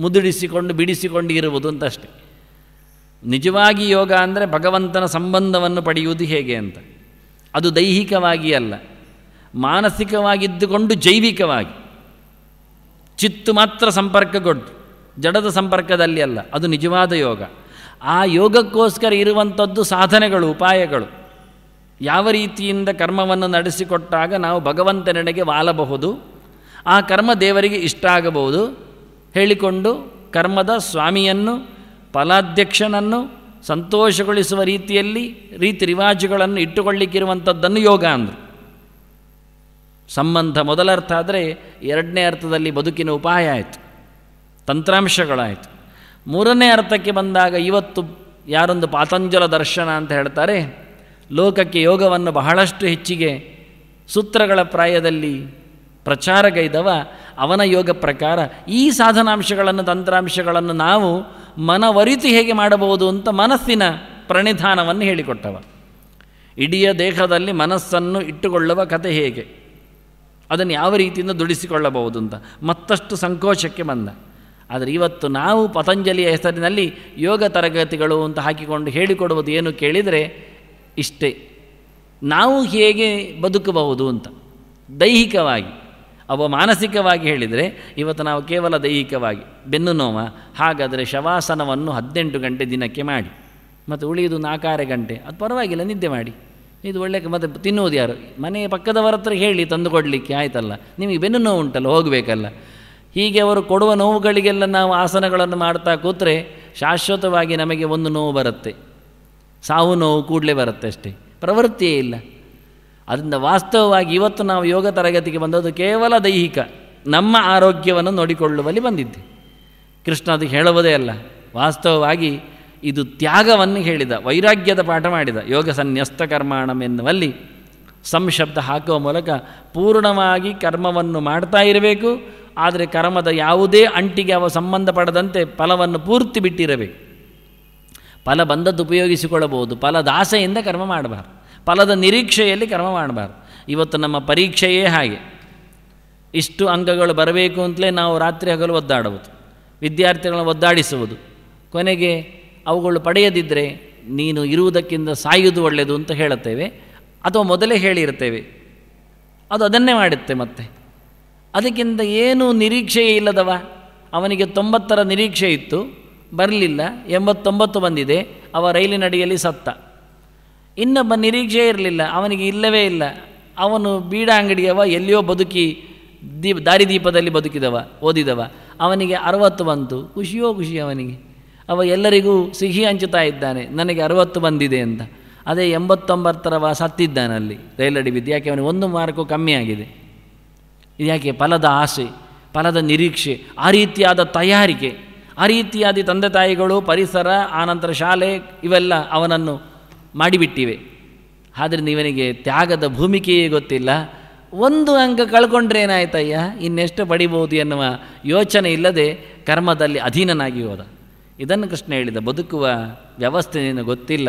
ಮುದುಡಿಸಿಕೊಂಡು ಬಿಡಿಸಿಕೊಂಡು ಇರುವುದು ಅಂತಷ್ಟೆ ನಿಜವಾಗಿ ಯೋಗ ಅಂದರೆ ಭಗವಂತನ ಸಂಬಂಧವನ್ನು ಪಡೆಯುವುದು ಹೇಗೆ ಅಂತ. ಅದು ದೈಹಿಕವಾಗಿ ಅಲ್ಲ. ಮಾನಸಿಕವಾಗಿದ್ದುಕೊಂಡು ಜೈವಿಕವಾಗಿ. ಚಿತ್ತು ಮಾತ್ರ ಸಂಪರ್ಕಗೊಂಡು ಜಡದ ಸಂಪರ್ಕದಲ್ಲಿ ಅಲ್ಲ, ಅದು ನಿಜವಾದ ಯೋಗ. ಆ ಯೋಗಕ್ಕೋಸ್ಕರ ಇರುವಂಥದ್ದು ಸಾಧನೆಗಳು, ಉಪಾಯಗಳು. ಯಾವ ರೀತಿಯಿಂದ ಕರ್ಮವನ್ನು ನಡೆಸಿಕೊಟ್ಟಾಗ ನಾವು ಭಗವಂತನೆಡೆಗೆ ವಾಲಬಹುದು, ಆ ಕರ್ಮ ದೇವರಿಗೆ ಇಷ್ಟ ಆಗಬಹುದು, ಹೇಳಿಕೊಂಡು ಕರ್ಮದ ಸ್ವಾಮಿಯನ್ನು, ಫಲಾಧ್ಯಕ್ಷನನ್ನು ಸಂತೋಷಗೊಳಿಸುವ ರೀತಿಯಲ್ಲಿ ರೀತಿ ರಿವಾಜುಗಳನ್ನು ಇಟ್ಟುಕೊಳ್ಳಿಕ್ಕಿರುವಂಥದ್ದನ್ನು ಯೋಗ ಅಂದರು. ಸಂಬಂಧ ಮೊದಲ ಅರ್ಥ ಆದರೆ ಎರಡನೇ ಅರ್ಥದಲ್ಲಿ ಬದುಕಿನ ಉಪಾಯ ಆಯಿತು. ತಂತ್ರಾಂಶಗಳಾಯಿತು. ಮೂರನೇ ಅರ್ಥಕ್ಕೆ ಬಂದಾಗ ಇವತ್ತು ಯಾರೊಂದು ಪಾತಂಜಲ ದರ್ಶನ ಅಂತ ಹೇಳ್ತಾರೆ, ಲೋಕಕ್ಕೆ ಯೋಗವನ್ನು ಬಹಳಷ್ಟು ಹೆಚ್ಚಿಗೆ ಸೂತ್ರಗಳ ಪ್ರಾಯದಲ್ಲಿ ಪ್ರಚಾರಗೈದವ, ಅವನ ಯೋಗ ಪ್ರಕಾರ ಈ ಸಾಧನಾಂಶಗಳನ್ನು, ತಂತ್ರಾಂಶಗಳನ್ನು ನಾವು ಮನವರಿತು ಹೇಗೆ ಮಾಡಬಹುದು ಅಂತ ಮನಸ್ಸಿನ ಪ್ರಣಿಧಾನವನ್ನು ಹೇಳಿಕೊಟ್ಟವ. ಇಡೀ ದೇಹದಲ್ಲಿ ಮನಸ್ಸನ್ನು ಇಟ್ಟುಕೊಳ್ಳುವ ಕತೆ ಹೇಗೆ? ಅದನ್ನು ಯಾವ ರೀತಿಯಿಂದ ದುಡಿಸಿಕೊಳ್ಳಬಹುದು ಅಂತ ಮತ್ತಷ್ಟು ಸಂಕೋಚಕ್ಕೆ ಬಂದ. ಆದರೆ ಇವತ್ತು ನಾವು ಪತಂಜಲಿಯ ಹೆಸರಿನಲ್ಲಿ ಯೋಗ ತರಗತಿಗಳು ಅಂತ ಹಾಕಿಕೊಂಡು ಹೇಳಿಕೊಡುವುದು ಏನು ಕೇಳಿದರೆ ಇಷ್ಟೇ. ನಾವು ಹೇಗೆ ಬದುಕಬಹುದು ಅಂತ ದೈಹಿಕವಾಗಿ. ಅವ ಮಾನಸಿಕವಾಗಿ ಹೇಳಿದರೆ ಇವತ್ತು ನಾವು ಕೇವಲ ದೈಹಿಕವಾಗಿ. ಬೆನ್ನು ನೋವ, ಹಾಗಾದರೆ ಶವಾಸನವನ್ನು ಹದಿನೆಂಟು ಗಂಟೆ ದಿನಕ್ಕೆ ಮಾಡಿ. ಮತ್ತು ಉಳಿಯುವುದು ನಾಲ್ಕಾರು ಗಂಟೆ. ಅದು ಪರವಾಗಿಲ್ಲ, ನಿದ್ದೆ ಮಾಡಿ. ಇದು ಒಳ್ಳೆ ಮತ್ತು ತಿನ್ನುವುದು ಯಾರು? ಮನೆ ಪಕ್ಕದವರ ಹತ್ರ ಹೇಳಿ ತಂದು ಕೊಡಲಿಕ್ಕೆ ಆಯ್ತಲ್ಲ. ನಿಮಗೆ ಬೆನ್ನು ನೋವು ಉಂಟಲ್ಲ, ಹೋಗಬೇಕಲ್ಲ. ಹೀಗೆ ಅವರು ಕೊಡುವ ನೋವುಗಳಿಗೆಲ್ಲ ನಾವು ಆಸನಗಳನ್ನು ಮಾಡ್ತಾ ಕೂತ್ರೆ ಶಾಶ್ವತವಾಗಿ ನಮಗೆ ಒಂದು ನೋವು ಬರುತ್ತೆ. ಸಾವು ನೋವು ಕೂಡಲೇ ಬರುತ್ತೆ ಅಷ್ಟೇ. ಪ್ರವೃತ್ತಿಯೇ ಇಲ್ಲ. ಅದರಿಂದ ವಾಸ್ತವವಾಗಿ ಇವತ್ತು ನಾವು ಯೋಗ ತರಗತಿಗೆ ಬಂದದ್ದು ಕೇವಲ ದೈಹಿಕ, ನಮ್ಮ ಆರೋಗ್ಯವನ್ನು ನೋಡಿಕೊಳ್ಳುವಲ್ಲಿ ಬಂದಿದ್ದೆ. ಕೃಷ್ಣ ಅದು ಹೇಳುವುದೇ ಅಲ್ಲ. ವಾಸ್ತವವಾಗಿ ಇದು ತ್ಯಾಗವನ್ನು ಹೇಳಿದ, ವೈರಾಗ್ಯದ ಪಾಠ ಮಾಡಿದ. ಯೋಗ ಸನ್ಯಸ್ತ ಕರ್ಮಾಣಂ ಎನ್ನುವಲ್ಲಿ ಸಂಶಬ್ದ ಹಾಕುವ ಮೂಲಕ ಪೂರ್ಣವಾಗಿ ಕರ್ಮವನ್ನು ಮಾಡ್ತಾ ಇರಬೇಕು. ಆದರೆ ಕರ್ಮದ ಯಾವುದೇ ಅಂಟಿಗೆ ಅವ ಸಂಬಂಧಪಡದಂತೆ ಫಲವನ್ನು ಪೂರ್ತಿ ಬಿಟ್ಟಿರಬೇಕು. ಫಲ ಬಂದದ್ದು ಉಪಯೋಗಿಸಿಕೊಳ್ಳಬಹುದು. ಫಲ ದಾಸೆಯಿಂದ ಕರ್ಮ ಮಾಡಬಾರ್ದು. ಫಲದ ನಿರೀಕ್ಷೆಯಲ್ಲಿ ಕರ್ಮ ಮಾಡಬಾರ್ದು. ಇವತ್ತು ನಮ್ಮ ಪರೀಕ್ಷೆಯೇ ಹಾಗೆ. ಇಷ್ಟು ಅಂಕಗಳು ಬರಬೇಕು ಅಂತಲೇ ನಾವು ರಾತ್ರಿ ಹಗಲು ಒದ್ದಾಡುವುದು ವಿದ್ಯಾರ್ಥಿಗಳನ್ನು ಒದ್ದಾಡಿಸುವುದು. ಕೊನೆಗೆ ಅವುಗಳು ಪಡೆಯದಿದ್ದರೆ ನೀನು ಇರುವುದಕ್ಕಿಂತ ಸಾಯುವುದು ಒಳ್ಳೆಯದು ಅಂತ ಹೇಳುತ್ತೇವೆ. ಅಥವಾ ಮೊದಲೇ ಹೇಳಿರ್ತೇವೆ ಅದು ಅದನ್ನೇ ಮಾಡುತ್ತೆ ಮತ್ತೆ. ಅದಕ್ಕಿಂತ ಏನೂ ನಿರೀಕ್ಷೆಯೇ ಇಲ್ಲದವ. ಅವನಿಗೆ ತೊಂಬತ್ತರ ನಿರೀಕ್ಷೆ ಇತ್ತು. ಬರಲಿಲ್ಲ. ಎಂಬತ್ತೊಂಬತ್ತು ಬಂದಿದೆ. ಅವ ರೈಲಿನ ಅಡಿಯಲ್ಲಿ ಸತ್ತ. ಇನ್ನೊಬ್ಬ ನಿರೀಕ್ಷೆ ಇರಲಿಲ್ಲ. ಅವನಿಗೆ ಇಲ್ಲವೇ ಇಲ್ಲ. ಅವನು ಬೀಡ ಅಂಗಡಿಯವ ಎಲ್ಲಿಯೋ ಬದುಕಿ, ದೀಪ ದಾರಿದೀಪದಲ್ಲಿ ಬದುಕಿದವ, ಓದಿದವ. ಅವನಿಗೆ ಅರವತ್ತು ಬಂತು. ಖುಷಿಯೋ ಖುಷಿ ಅವನಿಗೆ. ಅವ ಎಲ್ಲರಿಗೂ ಸಿಹಿ ಹಂಚುತ್ತಾ ಇದ್ದಾನೆ. ನನಗೆ ಅರವತ್ತು ಬಂದಿದೆ ಅಂತ. ಅದೇ ಎಂಬತ್ತೊಂಬತ್ತರವ ಸತ್ತಿದ್ದಾನಲ್ಲಿ ರೈಲಡಿ ಬಿದ್ದು ಯಾಕೆ ಅವನಿಗೆ ಒಂದು ಮಾರ್ಕು ಕಮ್ಮಿ ಆಗಿದೆ. ಯಾಕೆ ಫಲದ ಆಸೆ, ಫಲದ ನಿರೀಕ್ಷೆ, ಆ ರೀತಿಯಾದ ತಯಾರಿಕೆ, ಆ ರೀತಿಯಾದ ತಂದೆ ತಾಯಿಗಳು, ಪರಿಸರ, ಆನಂತರ ಶಾಲೆ, ಇವೆಲ್ಲ ಅವನನ್ನು ಮಾಡಿಬಿಟ್ಟಿವೆ. ಆದ್ದರಿಂದ ಇವನಿಗೆ ತ್ಯಾಗದ ಭೂಮಿಕೆಯೇ ಗೊತ್ತಿಲ್ಲ. ಒಂದು ಅಂಕ ಕಳ್ಕೊಂಡ್ರೆ ಏನಾಯ್ತಯ್ಯ? ಇನ್ನೆಷ್ಟು ಪಡಿಬೋದು ಎನ್ನುವ ಯೋಚನೆ ಇಲ್ಲದೆ ಕರ್ಮದಲ್ಲಿ ಅಧೀನನಾಗಿ ಹೋದ. ಇದನ್ನು ಕೃಷ್ಣ ಹೇಳಿದ, ಬದುಕುವ ವ್ಯವಸ್ಥೆ ನಿನಗೆ ಗೊತ್ತಿಲ್ಲ.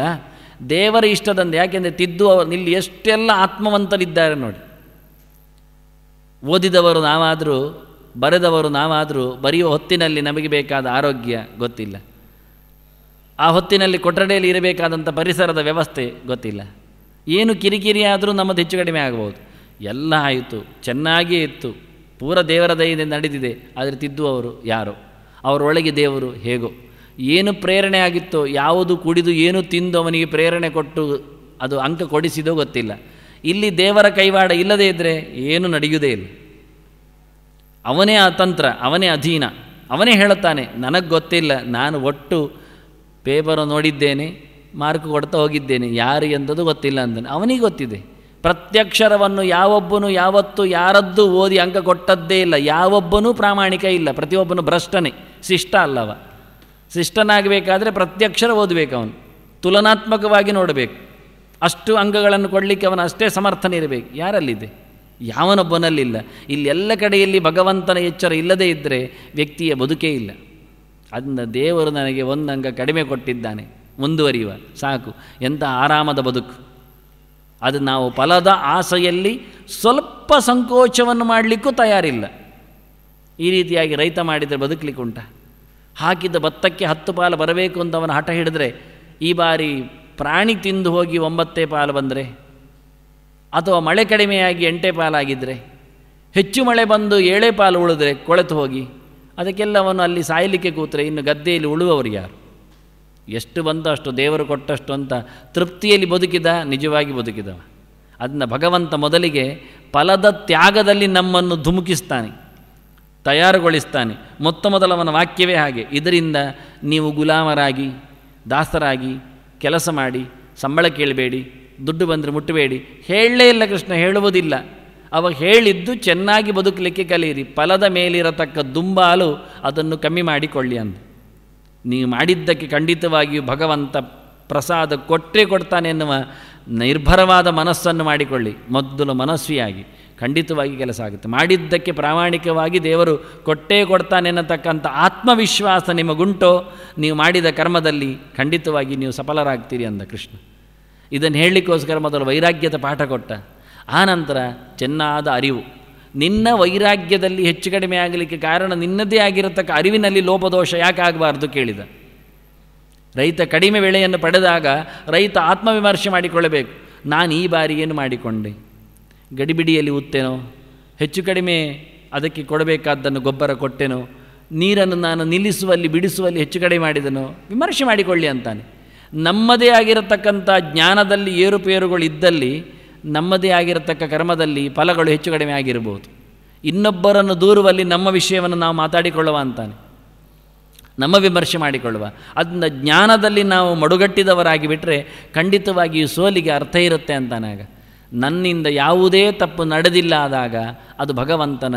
ದೇವರ ಇಷ್ಟದಂದು ಯಾಕೆಂದರೆ ತಿದ್ದು ಇಲ್ಲಿ ಎಷ್ಟೆಲ್ಲ ಆತ್ಮವಂತರಿದ್ದಾರೆ ನೋಡಿ. ಓದಿದವರು ನಾವಾದರೂ, ಬರೆದವರು ನಾವಾದರೂ, ಬರೆಯುವ ಹೊತ್ತಿನಲ್ಲಿ ನಮಗೆ ಬೇಕಾದ ಆರೋಗ್ಯ ಗೊತ್ತಿಲ್ಲ. ಆ ಹೊತ್ತಿನಲ್ಲಿ ಕೊಠಡಿಯಲ್ಲಿ ಇರಬೇಕಾದಂಥ ಪರಿಸರದ ವ್ಯವಸ್ಥೆ ಗೊತ್ತಿಲ್ಲ. ಏನು ಕಿರಿಕಿರಿ ಆದರೂ ನಮ್ಮದು ಹೆಚ್ಚು ಕಡಿಮೆ ಆಗ್ಬೋದು. ಎಲ್ಲ ಆಯಿತು ಚೆನ್ನಾಗಿಯೇ ಇತ್ತು. ಪೂರ ದೇವರ ದಯದಿಂದ ನಡೆದಿದೆ, ಆದರೆ ತಿದ್ದುವವರು ಯಾರೋ? ಅವರೊಳಗೆ ದೇವರು ಹೇಗೋ? ಏನು ಪ್ರೇರಣೆ ಆಗಿತ್ತೋ, ಯಾವುದು ಕುಡಿದು ಏನು ತಿಂದು ಅವನಿಗೆ ಪ್ರೇರಣೆ ಕೊಟ್ಟು ಅದು ಅಂಕ ಕೊಡಿಸಿದೋ ಗೊತ್ತಿಲ್ಲ. ಇಲ್ಲಿ ದೇವರ ಕೈವಾಡ ಇಲ್ಲದೇ ಇದ್ದರೆ ಏನು ನಡೆಯುವುದೇ ಇಲ್ಲ. ಅವನೇ ಆ ತಂತ್ರ, ಅವನೇ ಅಧೀನ, ಅವನೇ ಹೇಳುತ್ತಾನೆ, ನನಗೆ ಗೊತ್ತಿಲ್ಲ, ನಾನು ಒಟ್ಟು ಪೇಪರು ನೋಡಿದ್ದೇನೆ, ಮಾರ್ಕ್ ಕೊಡ್ತಾ ಹೋಗಿದ್ದೇನೆ, ಯಾರು ಎಂದದು ಗೊತ್ತಿಲ್ಲ ಅಂದನು. ಅವನಿಗೆ ಗೊತ್ತಿದೆ. ಪ್ರತ್ಯಕ್ಷರವನ್ನು ಯಾವೊಬ್ಬನು, ಯಾವತ್ತು ಯಾರದ್ದು ಓದಿ ಅಂಕ ಕೊಟ್ಟದ್ದೇ ಇಲ್ಲ, ಯಾವೊಬ್ಬನೂ ಪ್ರಾಮಾಣಿಕ ಇಲ್ಲ, ಪ್ರತಿಯೊಬ್ಬನು ಭ್ರಷ್ಟನೇ, ಶಿಷ್ಟ ಅಲ್ಲವ. ಶಿಷ್ಟನಾಗಬೇಕಾದ್ರೆ ಪ್ರತ್ಯಕ್ಷರ ಓದಬೇಕು ಅವನು ತುಲನಾತ್ಮಕವಾಗಿ ನೋಡಬೇಕು. ಅಷ್ಟು ಅಂಗಗಳನ್ನು ಕೊಡಲಿಕ್ಕೆ ಅವನು ಅಷ್ಟೇ ಸಮರ್ಥನಿರಬೇಕು ಯಾರಲ್ಲಿದೆ? ಯಾವನೊಬ್ಬನಲ್ಲಿಲ್ಲ. ಇಲ್ಲಿ ಎಲ್ಲ ಕಡೆಯಲ್ಲಿ ಭಗವಂತನ ಎಚ್ಚರ ಇಲ್ಲದೇ ಇದ್ದರೆ ವ್ಯಕ್ತಿಯ ಬದುಕೇ ಇಲ್ಲ. ಅದನ್ನು ದೇವರು ನನಗೆ ಒಂದು ಅಂಗ ಕಡಿಮೆ ಕೊಟ್ಟಿದ್ದಾನೆ. ಮುಂದುವರಿಯುವ. ಸಾಕು. ಎಂಥ ಆರಾಮದ ಬದುಕು. ಅದು ನಾವು ಫಲದ ಆಸೆಯಲ್ಲಿ ಸ್ವಲ್ಪ ಸಂಕೋಚವನ್ನು ಮಾಡಲಿಕ್ಕೂ ತಯಾರಿಲ್ಲ. ಈ ರೀತಿಯಾಗಿ ರೈತ ಮಾಡಿದರೆ ಬದುಕಲಿಕ್ಕೆ ಉಂಟ ಹಾಕಿದ ಭತ್ತಕ್ಕೆ ಹತ್ತು ಪಾಲು ಬರಬೇಕು ಅಂತ ಅವನು ಹಠ ಹಿಡಿದ್ರೆ, ಈ ಬಾರಿ ಪ್ರಾಣಿ ತಿಂದು ಹೋಗಿ ಒಂಬತ್ತೇ ಪಾಲು ಬಂದರೆ, ಅಥವಾ ಮಳೆ ಕಡಿಮೆಯಾಗಿ ಎಂಟೇ ಪಾಲಾಗಿದ್ದರೆ ಹೆಚ್ಚು ಮಳೆ ಬಂದು ಏಳೇ ಪಾಲು ಉಳಿದ್ರೆ ಕೊಳೆತು ಹೋಗಿ ಅದಕ್ಕೆಲ್ಲವನ್ನು ಅಲ್ಲಿ ಸಾಯಲಿಕ್ಕೆ ಕೂತ್ರೆ ಇನ್ನು ಗದ್ದೆಯಲ್ಲಿ ಉಳುವವರು ಯಾರು? ಎಷ್ಟು ಬಂತು ಅಷ್ಟು ದೇವರು ಕೊಟ್ಟಷ್ಟು ಅಂತ ತೃಪ್ತಿಯಲ್ಲಿ ಬದುಕಿದ, ನಿಜವಾಗಿ ಬದುಕಿದವ. ಅದನ್ನು ಭಗವಂತ ಮೊದಲಿಗೆ ಫಲದ ತ್ಯಾಗದಲ್ಲಿ ನಮ್ಮನ್ನು ಧುಮುಕಿಸ್ತಾನೆ. ತಯಾರುಗೊಳಿಸ್ತಾನೆ. ಮೊತ್ತ ಮೊದಲವನ ವಾಕ್ಯವೇ ಹಾಗೆ. ಇದರಿಂದ ನೀವು ಗುಲಾಮರಾಗಿ, ದಾಸರಾಗಿ, ಕೆಲಸ ಮಾಡಿ, ಸಂಬಳ ಕೇಳಬೇಡಿ, ದುಡ್ಡು ಬಂದರೆ ಮುಟ್ಟಬೇಡಿ. ಹೇಳಲೇ ಇಲ್ಲ ಕೃಷ್ಣ, ಹೇಳುವುದಿಲ್ಲ. ಅವ ಹೇಳಿದ್ದು ಚೆನ್ನಾಗಿ ಬದುಕಲಿಕ್ಕೆ ಕಲಿಯಿರಿ. ಫಲದ ಮೇಲಿರತಕ್ಕ ದುಂಬಾಲು ಅದನ್ನು ಕಮ್ಮಿ ಮಾಡಿಕೊಳ್ಳಿ ಅಂದು. ನೀವು ಮಾಡಿದ್ದಕ್ಕೆ ಖಂಡಿತವಾಗಿಯೂ ಭಗವಂತ ಪ್ರಸಾದ ಕೊಟ್ಟರೆ ಕೊಡ್ತಾನೆ ಎನ್ನುವ ನಿರ್ಭರವಾದ ಮನಸ್ಸನ್ನು ಮಾಡಿಕೊಳ್ಳಿ. ಮೊದಲು ಮನಸ್ವಿಯಾಗಿ. ಖಂಡಿತವಾಗಿ ಕೆಲಸ ಆಗುತ್ತೆ. ಮಾಡಿದ್ದಕ್ಕೆ ಪ್ರಾಮಾಣಿಕವಾಗಿ ದೇವರು ಕೊಟ್ಟೇ ಕೊಡ್ತಾನೆ ಅನ್ನತಕ್ಕಂಥ ಆತ್ಮವಿಶ್ವಾಸ ನಿಮಗುಂಟೋ, ನೀವು ಮಾಡಿದ ಕರ್ಮದಲ್ಲಿ ಖಂಡಿತವಾಗಿ ನೀವು ಸಫಲರಾಗ್ತೀರಿ ಅಂದ ಕೃಷ್ಣ. ಇದನ್ನು ಹೇಳಲಿಕ್ಕೋಸ್ಕರ ಮೊದಲು ವೈರಾಗ್ಯದ ಪಾಠ ಕೊಟ್ಟ. ಆನಂತರ ಚೆನ್ನಾದ ಅರಿವು. ನಿನ್ನ ವೈರಾಗ್ಯದಲ್ಲಿ ಹೆಚ್ಚು ಕಡಿಮೆ ಆಗಲಿಕ್ಕೆ ಕಾರಣ ನಿನ್ನದೇ ಆಗಿರತಕ್ಕ ಅರಿವಿನಲ್ಲಿ ಲೋಪದೋಷ ಯಾಕೆ ಆಗಬಾರ್ದು ಕೇಳಿದ. ರೈತ ಕಡಿಮೆ ಬೆಳೆಯನ್ನು ಪಡೆದಾಗ ರೈತ ಆತ್ಮವಿಮರ್ಶೆ ಮಾಡಿಕೊಳ್ಳಬೇಕು. ನಾನು ಈ ಬಾರಿ ಏನು ಮಾಡಿಕೊಂಡೆ? ಗಡಿಬಿಡಿಯಲ್ಲಿ ಉತ್ತೇನೋ ಹೆಚ್ಚು ಕಡಿಮೆ ಅದಕ್ಕೆ ಕೊಡಬೇಕಾದ್ದನ್ನು ಗೊಬ್ಬರ ಕೊಟ್ಟೆನೋ, ನೀರನ್ನು ನಾನು ನಿಲ್ಲಿಸುವಲ್ಲಿ, ಬಿಡಿಸುವಲ್ಲಿ ಹೆಚ್ಚು ಕಡಿಮೆ ಮಾಡಿದನೋ, ವಿಮರ್ಶೆ ಮಾಡಿಕೊಳ್ಳಿ ಅಂತಾನೆ. ನಮ್ಮದೇ ಆಗಿರತಕ್ಕಂಥ ಜ್ಞಾನದಲ್ಲಿ ಏರುಪೇರುಗಳು ಇದ್ದಲ್ಲಿ, ನಮ್ಮದೇ ಆಗಿರತಕ್ಕ ಕರ್ಮದಲ್ಲಿ ಫಲಗಳು ಹೆಚ್ಚು ಕಡಿಮೆ ಆಗಿರ್ಬೋದು ಇನ್ನೊಬ್ಬರನ್ನು ದೂರುವಲ್ಲಿ ನಮ್ಮ ವಿಷಯವನ್ನು ನಾವು ಮಾತಾಡಿಕೊಳ್ಳುವ ಅಂತಾನೆ. ನಮ್ಮ ವಿಮರ್ಶೆ ಮಾಡಿಕೊಳ್ಳುವ. ಅದನ್ನ ಜ್ಞಾನದಲ್ಲಿ ನಾವು ಮಡುಗಟ್ಟಿದವರಾಗಿ ಬಿಟ್ಟರೆ ಖಂಡಿತವಾಗಿಯೂ ಸೋಲಿಗೆ ಅರ್ಥ ಇರುತ್ತೆ ಅಂತಾನಾಗ ನನ್ನಿಂದ ಯಾವುದೇ ತಪ್ಪು ನಡೆದಿಲ್ಲ ಆದಾಗ ಅದು ಭಗವಂತನ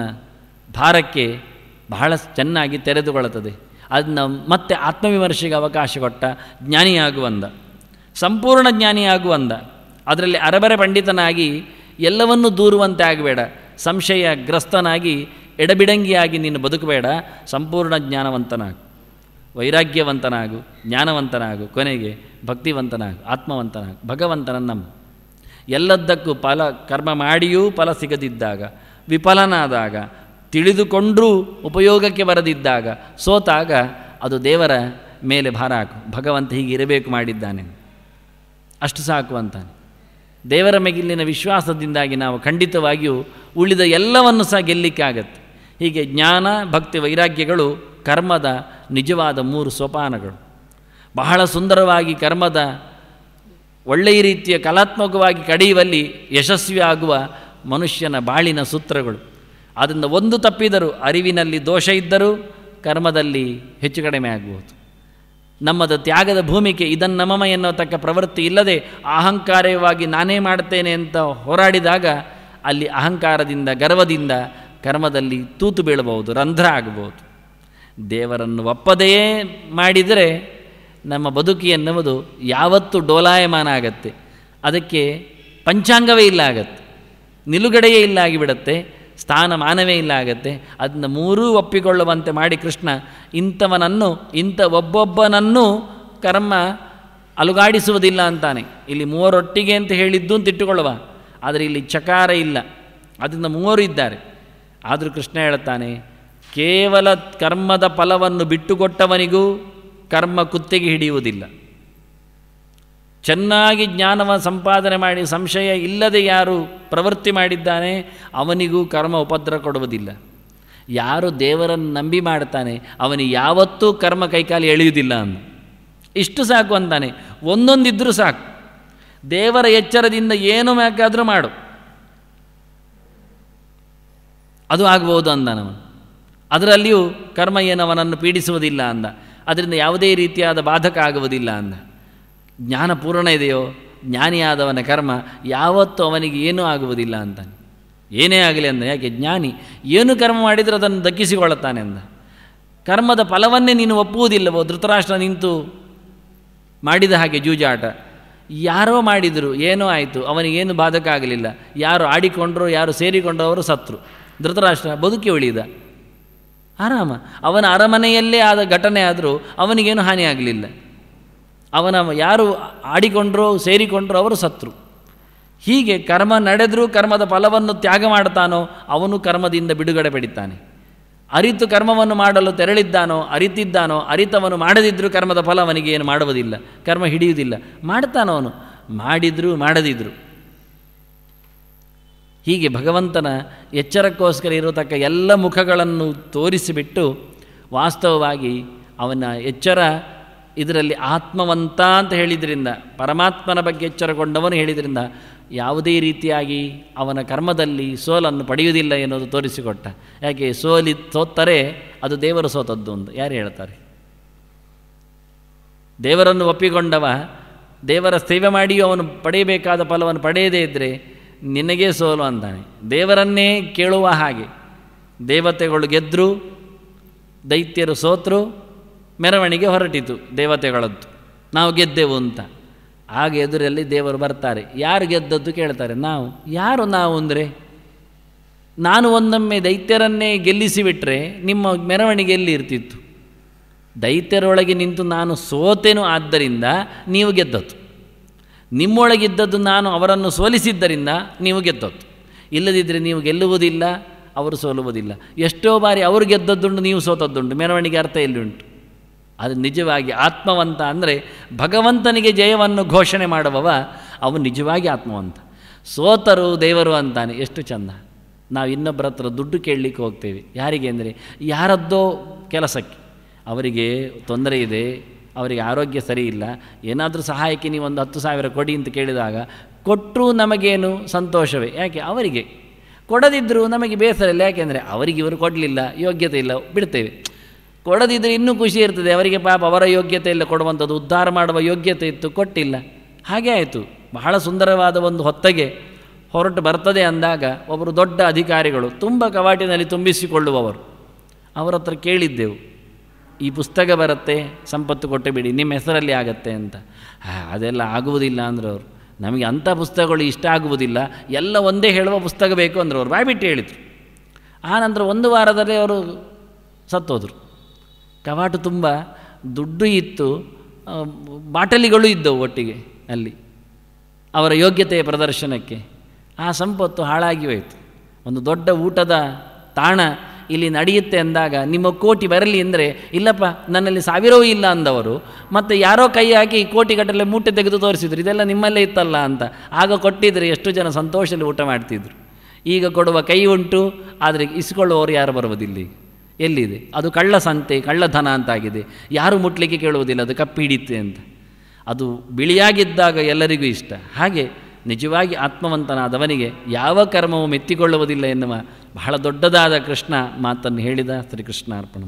ಭಾರಕ್ಕೆ ಬಹಳ ಚೆನ್ನಾಗಿ ತೆರೆದುಕೊಳ್ಳುತ್ತದೆ ಅದನ್ನ ಮತ್ತೆ ಆತ್ಮವಿಮರ್ಶೆಗೆ ಅವಕಾಶ ಕೊಟ್ಟ ಜ್ಞಾನಿಯಾಗುವಂದ ಸಂಪೂರ್ಣ ಜ್ಞಾನಿಯಾಗುವಂದ ಅದರಲ್ಲಿ ಅರಬರೆ ಪಂಡಿತನಾಗಿ ಎಲ್ಲವನ್ನೂ ದೂರುವಂತೆ ಆಗಬೇಡ. ಸಂಶಯಗ್ರಸ್ತನಾಗಿ ಎಡಬಿಡಂಗಿಯಾಗಿ ನೀನು ಬದುಕಬೇಡ. ಸಂಪೂರ್ಣ ಜ್ಞಾನವಂತನಾಗು. ವೈರಾಗ್ಯವಂತನಾಗು, ಜ್ಞಾನವಂತನಾಗು, ಕೊನೆಗೆ ಭಕ್ತಿವಂತನಾಗು, ಆತ್ಮವಂತನಾಗು ಭಗವಂತನ ನಮ್ಮ ಎಲ್ಲದಕ್ಕೂ ಫಲ, ಕರ್ಮ ಮಾಡಿಯೂ ಫಲ ಸಿಗದಿದ್ದಾಗ, ವಿಫಲನಾದಾಗ, ತಿಳಿದುಕೊಂಡರೂ ಉಪಯೋಗಕ್ಕೆ ಬರದಿದ್ದಾಗ, ಸೋತಾಗ ಅದು ದೇವರ ಮೇಲೆ ಭಾರ ಹಾಕು. ಭಗವಂತ ಹೀಗೆ ಇರಬೇಕು ಮಾಡಿದ್ದಾನೆ. ಅಷ್ಟು ಸಾಕು ಅಂತಾನೆ. ದೇವರ ಮೆಗಿಲಿನ ವಿಶ್ವಾಸದಿಂದಾಗಿ ನಾವು ಖಂಡಿತವಾಗಿಯೂ ಉಳಿದ ಎಲ್ಲವನ್ನು ಸಹ ಗೆಲ್ಲಿಕ್ಕಾಗತ್ತೆ ಹೀಗೆ ಜ್ಞಾನ, ಭಕ್ತಿ, ವೈರಾಗ್ಯಗಳು ಕರ್ಮದ ನಿಜವಾದ ಮೂರು ಸೋಪಾನಗಳು. ಬಹಳ ಸುಂದರವಾಗಿ ಕರ್ಮದ ಒಳ್ಳೆಯ ರೀತಿಯ ಕಲಾತ್ಮಕವಾಗಿ ಕಡಿಯುವಲ್ಲಿ ಯಶಸ್ವಿ ಆಗುವ ಮನುಷ್ಯನ ಬಾಳಿನ ಸೂತ್ರಗಳು. ಆದ್ದರಿಂದ ಒಂದು ತಪ್ಪಿದರೂ ಅರಿವಿನಲ್ಲಿ ದೋಷ ಇದ್ದರೂ ಕರ್ಮದಲ್ಲಿ ಹೆಚ್ಚು ಕಡಿಮೆ ಆಗಬಹುದು. ನಮ್ಮದು ತ್ಯಾಗದ ಭೂಮಿಕೆ ಇದನ್ನು ನಮಮ ಎನ್ನುವತಕ್ಕ ಪ್ರವೃತ್ತಿ ಇಲ್ಲದೆ ಅಹಂಕಾರವಾಗಿ ನಾನೇ ಮಾಡ್ತೇನೆ ಅಂತ ಹೋರಾಡಿದಾಗ ಅಲ್ಲಿ ಅಹಂಕಾರದಿಂದ, ಗರ್ವದಿಂದ ಕರ್ಮದಲ್ಲಿ ತೂತು ಬೀಳಬಹುದು, ರಂಧ್ರ ಆಗಬಹುದು. ದೇವರನ್ನು ಒಪ್ಪದೆಯೇ ಮಾಡಿದರೆ ನಮ್ಮ ಬದುಕಿ ಎನ್ನುವುದು ಯಾವತ್ತು ಡೋಲಾಯಮಾನ ಆಗತ್ತೆ ಅದಕ್ಕೆ ಪಂಚಾಂಗವೇ ಇಲ್ಲ ಆಗತ್ತೆ ನಿಲುಗಡೆಯೇ ಇಲ್ಲ ಆಗಿಬಿಡತ್ತೆ ಸ್ಥಾನಮಾನವೇ ಇಲ್ಲ ಆಗತ್ತೆ ಅದನ್ನ ಮೂರೂ ಒಪ್ಪಿಕೊಳ್ಳುವಂತೆ ಮಾಡಿ ಕೃಷ್ಣ, ಇಂಥವನನ್ನು, ಇಂಥ ಒಬ್ಬೊಬ್ಬನನ್ನು ಕರ್ಮ ಅಲುಗಾಡಿಸುವುದಿಲ್ಲ ಅಂತಾನೆ. ಇಲ್ಲಿ ಮೂವರೊಟ್ಟಿಗೆ ಅಂತ ಹೇಳಿದ್ದು ಅಂತ ಇಟ್ಟುಕೊಳ್ಳುವ. ಆದರೆ ಇಲ್ಲಿ ಚಕಾರ ಇಲ್ಲ. ಅದರಿಂದ ಮೂವರು ಇದ್ದಾರೆ. ಆದರೂ ಕೃಷ್ಣ ಹೇಳುತ್ತಾನೆ, ಕೇವಲ ಕರ್ಮದ ಫಲವನ್ನು ಬಿಟ್ಟುಕೊಟ್ಟವನಿಗೂ ಕರ್ಮ ಕುತ್ತಿಗೆ ಹಿಡಿಯುವುದಿಲ್ಲ. ಚೆನ್ನಾಗಿ ಜ್ಞಾನವ ಸಂಪಾದನೆ ಮಾಡಿ ಸಂಶಯ ಇಲ್ಲದೆ ಯಾರು ಪ್ರವೃತ್ತಿ ಮಾಡಿದ್ದಾನೆ, ಅವನಿಗೂ ಕರ್ಮ ಉಪದ್ರ ಕೊಡುವುದಿಲ್ಲ. ಯಾರು ದೇವರನ್ನು ನಂಬಿ ಮಾಡ್ತಾನೆ ಅವನಿಗೆ ಯಾವತ್ತೂ ಕರ್ಮ ಕೈಕಾಲು ಎಳೆಯುವುದಿಲ್ಲ ಅಂತ ಇಷ್ಟು ಸಾಕು ಅಂತಾನೆ, ಒಂದೊಂದಿದ್ರೂ ಸಾಕು. ದೇವರ ಎಚ್ಚರದಿಂದ ಏನು ಬೇಕಾದರೂ ಮಾಡು. ಅದು ಆಗ್ಬೋದು ಅಂದನವನು. ಅದರಲ್ಲಿಯೂ ಕರ್ಮ ಏನವನನ್ನು ಪೀಡಿಸುವುದಿಲ್ಲ ಅಂದ. ಅದರಿಂದ ಯಾವುದೇ ರೀತಿಯಾದ ಬಾಧಕ ಆಗುವುದಿಲ್ಲ ಅಂದ. ಜ್ಞಾನ ಪೂರ್ಣ ಇದೆಯೋ, ಜ್ಞಾನಿಯಾದವನ ಕರ್ಮ ಯಾವತ್ತೂ ಅವನಿಗೆ ಏನೂ ಆಗುವುದಿಲ್ಲ ಅಂತಾನೆ. ಏನೇ ಆಗಲಿ ಅಂದ, ಯಾಕೆ ಜ್ಞಾನಿ? ಏನು ಕರ್ಮ ಮಾಡಿದರೂ ಅದನ್ನು ದಕ್ಕಿಸಿಕೊಳ್ಳುತ್ತಾನೆ ಅಂದ. ಕರ್ಮದ ಫಲವನ್ನೇ ನೀನು ಒಪ್ಪುವುದಿಲ್ಲವೋ? ಧೃತರಾಷ್ಟ್ರ ನಿಂತು ಮಾಡಿದ ಹಾಗೆ ಜೂಜಾಟ. ಯಾರೋ ಮಾಡಿದರು, ಏನೋ ಆಯಿತು, ಅವನಿಗೇನು ಬಾಧಕ ಆಗಲಿಲ್ಲ ಯಾರು ಆಡಿಕೊಂಡ್ರು, ಯಾರು ಸೇರಿಕೊಂಡವರು ಸತ್ರು. ಧೃತರಾಷ್ಟ್ರ ಬದುಕಿ ಉಳಿದ. ಆರಾಮ. ಅವನ ಅರಮನೆಯಲ್ಲೇ ಆದ ಘಟನೆ ಆದರೂ ಅವನಿಗೇನು ಹಾನಿಯಾಗಲಿಲ್ಲ ಅವನ ಯಾರು ಆಡಿಕೊಂಡ್ರೋ, ಸೇರಿಕೊಂಡ್ರೋ ಅವರು ಸತ್ರು. ಹೀಗೆ ಕರ್ಮ ನಡೆದರೂ ಕರ್ಮದ ಫಲವನ್ನು ತ್ಯಾಗ ಮಾಡ್ತಾನೋ ಅವನು ಕರ್ಮದಿಂದ ಬಿಡುಗಡೆ ಪಡಿತಾನೆ. ಅರಿತು ಕರ್ಮವನ್ನು ಮಾಡಲು ತೆರಳಿದ್ದಾನೋ, ಅರಿತಿದ್ದಾನೋ, ಅರಿತವನು ಮಾಡದಿದ್ದರೂ ಕರ್ಮದ ಫಲ ಅವನಿಗೆ ಏನು ಮಾಡುವುದಿಲ್ಲ. ಕರ್ಮ ಹಿಡಿಯುವುದಿಲ್ಲ. ಮಾಡ್ತಾನೋ ಅವನು ಮಾಡಿದರೂ ಮಾಡದಿದ್ದರು ಹೀಗೆ ಭಗವಂತನ ಎಚ್ಚರಕ್ಕೋಸ್ಕರ ಇರತಕ್ಕ ಎಲ್ಲ ಮುಖಗಳನ್ನು ತೋರಿಸಿಬಿಟ್ಟು ವಾಸ್ತವವಾಗಿ ಅವನ ಎಚ್ಚರ ಇದರಲ್ಲಿ ಆತ್ಮವಂತ ಅಂತ ಹೇಳಿದ್ರಿಂದ, ಪರಮಾತ್ಮನ ಬಗ್ಗೆ ಎಚ್ಚರಗೊಂಡವನು ಹೇಳಿದ್ರಿಂದ ಯಾವುದೇ ರೀತಿಯಾಗಿ ಅವನ ಕರ್ಮದಲ್ಲಿ ಸೋಲನ್ನು ಪಡೆಯುವುದಿಲ್ಲ ಎನ್ನುವುದು ತೋರಿಸಿಕೊಟ್ಟ. ಯಾಕೆ? ಸೋಲಿ ಸೋತ್ತರೆ ಅದು ದೇವರು ಸೋತದ್ದು ಅಂತ. ಯಾರು ಹೇಳ್ತಾರೆ? ದೇವರನ್ನು ಒಪ್ಪಿಕೊಂಡವ, ದೇವರ ಸೇವೆ ಮಾಡಿಯೂ ಅವನು ಪಡೆಯಬೇಕಾದ ಫಲವನ್ನು ಪಡೆಯದೇ ಇದ್ದರೆ ನಿನಗೇ ಸೋಲು ಅಂತಾನೆ ದೇವರನ್ನೇ ಕೇಳುವ ಹಾಗೆ. ದೇವತೆಗಳು ಗೆದ್ದರು ದೈತ್ಯರು ಸೋತರು, ಮೆರವಣಿಗೆ ಹೊರಟಿತು ದೇವತೆಗಳದ್ದು. ನಾವು ಗೆದ್ದೆವು ಅಂತ. ಆಗ ಎದುರಲ್ಲಿ ದೇವರು ಬರ್ತಾರೆ. ಯಾರು ಗೆದ್ದದ್ದು ಕೇಳ್ತಾರೆ. ನಾವು. ಯಾರು ನಾವು ಅಂದರೆ? ನಾನು ಒಂದೊಮ್ಮೆ ದೈತ್ಯರನ್ನೇ ಗೆಲ್ಲಿಸಿಬಿಟ್ರೆ ನಿಮ್ಮ ಮೆರವಣಿಗೆ ಎಲ್ಲಿ ಇರ್ತಿತ್ತು? ದೈತ್ಯರೊಳಗೆ ನಿಂತು ನಾನು ಸೋತೆನು ಆದ್ದರಿಂದ ನೀವು ಗೆದ್ದದ್ದು. ನಿಮ್ಮೊಳಗಿದ್ದದ್ದು ನಾನು ಅವರನ್ನು ಸೋಲಿಸಿದ್ದರಿಂದ ನೀವು ಗೆದ್ದದ್ದು. ಇಲ್ಲದಿದ್ದರೆ ನೀವು ಗೆಲ್ಲುವುದಿಲ್ಲ, ಅವರು ಸೋಲುವುದಿಲ್ಲ. ಎಷ್ಟೋ ಬಾರಿ ಅವರು ಗೆದ್ದದ್ದುಂಟು, ನೀವು ಸೋತದ್ದುಂಟು. ಮೆರವಣಿಗೆ ಅರ್ಥ ಎಲ್ಲಿ ಉಂಟು? ಅದು ನಿಜವಾಗಿ ಆತ್ಮವಂತ ಅಂದರೆ ಭಗವಂತನಿಗೆ ಜಯವನ್ನು ಘೋಷಣೆ ಮಾಡುವವ ಅವನು ನಿಜವಾಗಿ ಆತ್ಮವಂತ. ಸೋತರು ದೇವರು ಅಂತಾನೆ, ಎಷ್ಟು ಚಂದ. ನಾವು ಇನ್ನೊಬ್ಬರ ಹತ್ರ ದುಡ್ಡು ಕೇಳಲಿಕ್ಕೆ ಹೋಗ್ತೇವೆ. ಯಾರಿಗೆ ಅಂದರೆ ಯಾರದ್ದೋ ಕೆಲಸಕ್ಕೆ. ಅವರಿಗೆ ತೊಂದರೆ ಇದೆ ಅವರಿಗೆ ಆರೋಗ್ಯ ಸರಿ ಇಲ್ಲ. ಏನಾದರೂ ಸಹಾಯಕ್ಕೆ ನೀವು ಒಂದು ಹತ್ತು ಸಾವಿರ ಕೊಡಿ ಅಂತ ಕೇಳಿದಾಗ ಕೊಟ್ಟರೂ ನಮಗೇನು ಸಂತೋಷವೇ? ಯಾಕೆ? ಅವರಿಗೆ. ಕೊಡದಿದ್ದರೂ ನಮಗೆ ಬೇಸರ ಇಲ್ಲ. ಯಾಕೆಂದರೆ ಅವರಿಗೆ ಇವರು ಕೊಡಲಿಲ್ಲ, ಯೋಗ್ಯತೆ ಇಲ್ಲ, ಬಿಡ್ತೇವೆ. ಕೊಡದಿದ್ದರೆ ಇನ್ನೂ ಖುಷಿ ಇರ್ತದೆ. ಅವರಿಗೆ ಪಾಪ ಅವರ ಯೋಗ್ಯತೆ ಇಲ್ಲ, ಕೊಡುವಂಥದ್ದು ಉದ್ಧಾರ ಮಾಡುವ ಯೋಗ್ಯತೆ ಇತ್ತು, ಕೊಟ್ಟಿಲ್ಲ. ಹಾಗೆ ಆಯಿತು. ಬಹಳ ಸುಂದರವಾದ ಒಂದು ಹೊತ್ತಗೆ ಹೊರಟು ಬರ್ತದೆ ಅಂದಾಗ ಒಬ್ಬರು ದೊಡ್ಡ ಅಧಿಕಾರಿಗಳು ತುಂಬ ಕವಾಟಿನಲ್ಲಿ ತುಂಬಿಸಿಕೊಳ್ಳುವವರು. ಅವರ ಹತ್ರ ಕೇಳಿದ್ದೆವು. ಈ ಪುಸ್ತಕ ಬರುತ್ತೆ, ಸಂಪತ್ತು ಕೊಟ್ಟು ಬಿಡಿ, ನಿಮ್ಮ ಹೆಸರಲ್ಲಿ ಆಗತ್ತೆ ಅಂತ. ಅದೆಲ್ಲ ಆಗುವುದಿಲ್ಲ ಅಂದ್ರೆ ಅವರು ನಮಗೆ ಅಂಥ ಪುಸ್ತಕಗಳು ಇಷ್ಟ ಆಗುವುದಿಲ್ಲ. ಎಲ್ಲ ಒಂದೇ ಹೇಳುವ ಪುಸ್ತಕ ಬೇಕು ಅಂದ್ರೆ ಅವರು ಬಾಯ್ಬಿಟ್ಟು ಹೇಳಿದರು. ಆ ನಂತರ ಒಂದು ವಾರದಲ್ಲಿ ಅವರು ಸತ್ತೋದ್ರು. ಕವಾಟು ತುಂಬ ದುಡ್ಡು ಇತ್ತು ಬಾಟಲಿಗಳು ಇದ್ದವು ಒಟ್ಟಿಗೆ ಅಲ್ಲಿ, ಅವರ ಯೋಗ್ಯತೆಯ ಪ್ರದರ್ಶನಕ್ಕೆ. ಆ ಸಂಪತ್ತು ಹಾಳಾಗಿ ಹೋಯಿತು. ಒಂದು ದೊಡ್ಡ ಊಟದ ತಾಣ ಇಲ್ಲಿ ನಡೆಯುತ್ತೆ ಅಂದಾಗ ನಿಮ್ಮ ಕೋಟಿ ಬರಲಿ ಅಂದರೆ, ಇಲ್ಲಪ್ಪ, ನನ್ನಲ್ಲಿ ಸಾವಿರವೂ ಇಲ್ಲ ಅಂದವರು, ಮತ್ತು ಯಾರೋ ಕೈ ಹಾಕಿ ಕೋಟಿಗಟ್ಟಲೆ ಮೂಟೆ ತೆಗೆದು ತೋರಿಸಿದ್ರು, ಇದೆಲ್ಲ ನಿಮ್ಮಲ್ಲೇ ಇತ್ತಲ್ಲ ಅಂತ. ಆಗ ಕೊಟ್ಟಿದ್ರೆ ಎಷ್ಟು ಜನ ಸಂತೋಷದಲ್ಲಿ ಊಟ ಮಾಡ್ತಿದ್ರು. ಈಗ ಕೊಡುವ ಕೈ ಉಂಟು, ಆದರೆ ಇಸ್ಕೊಳ್ಳುವವರು ಯಾರು ಬರುವುದಿಲ್ಲ? ಎಲ್ಲಿದೆ? ಅದು ಕಳ್ಳ ಸಂತೆ ಕಳ್ಳಧನ ಅಂತಾಗಿದೆ. ಯಾರು ಮುಟ್ಲಿಕ್ಕೆ ಕೇಳುವುದಿಲ್ಲ, ಅದು ಕಪ್ಪಿ ಹಿಡಿತೆ ಅಂತ. ಅದು ಬಿಳಿಯಾಗಿದ್ದಾಗ ಎಲ್ಲರಿಗೂ ಇಷ್ಟ. ಹಾಗೆ ನಿಜವಾಗಿ ಆತ್ಮವಂತನಾದವನಿಗೆ ಯಾವ ಕರ್ಮವೂ ಮೆತ್ತಿಕೊಳ್ಳುವುದಿಲ್ಲ ಎನ್ನುವ ಬಹಳ ದೊಡ್ಡದಾದ ಕೃಷ್ಣ ಮಾತನ್ನು ಹೇಳಿದ. ಶ್ರೀಕೃಷ್ಣ ಅರ್ಪಣ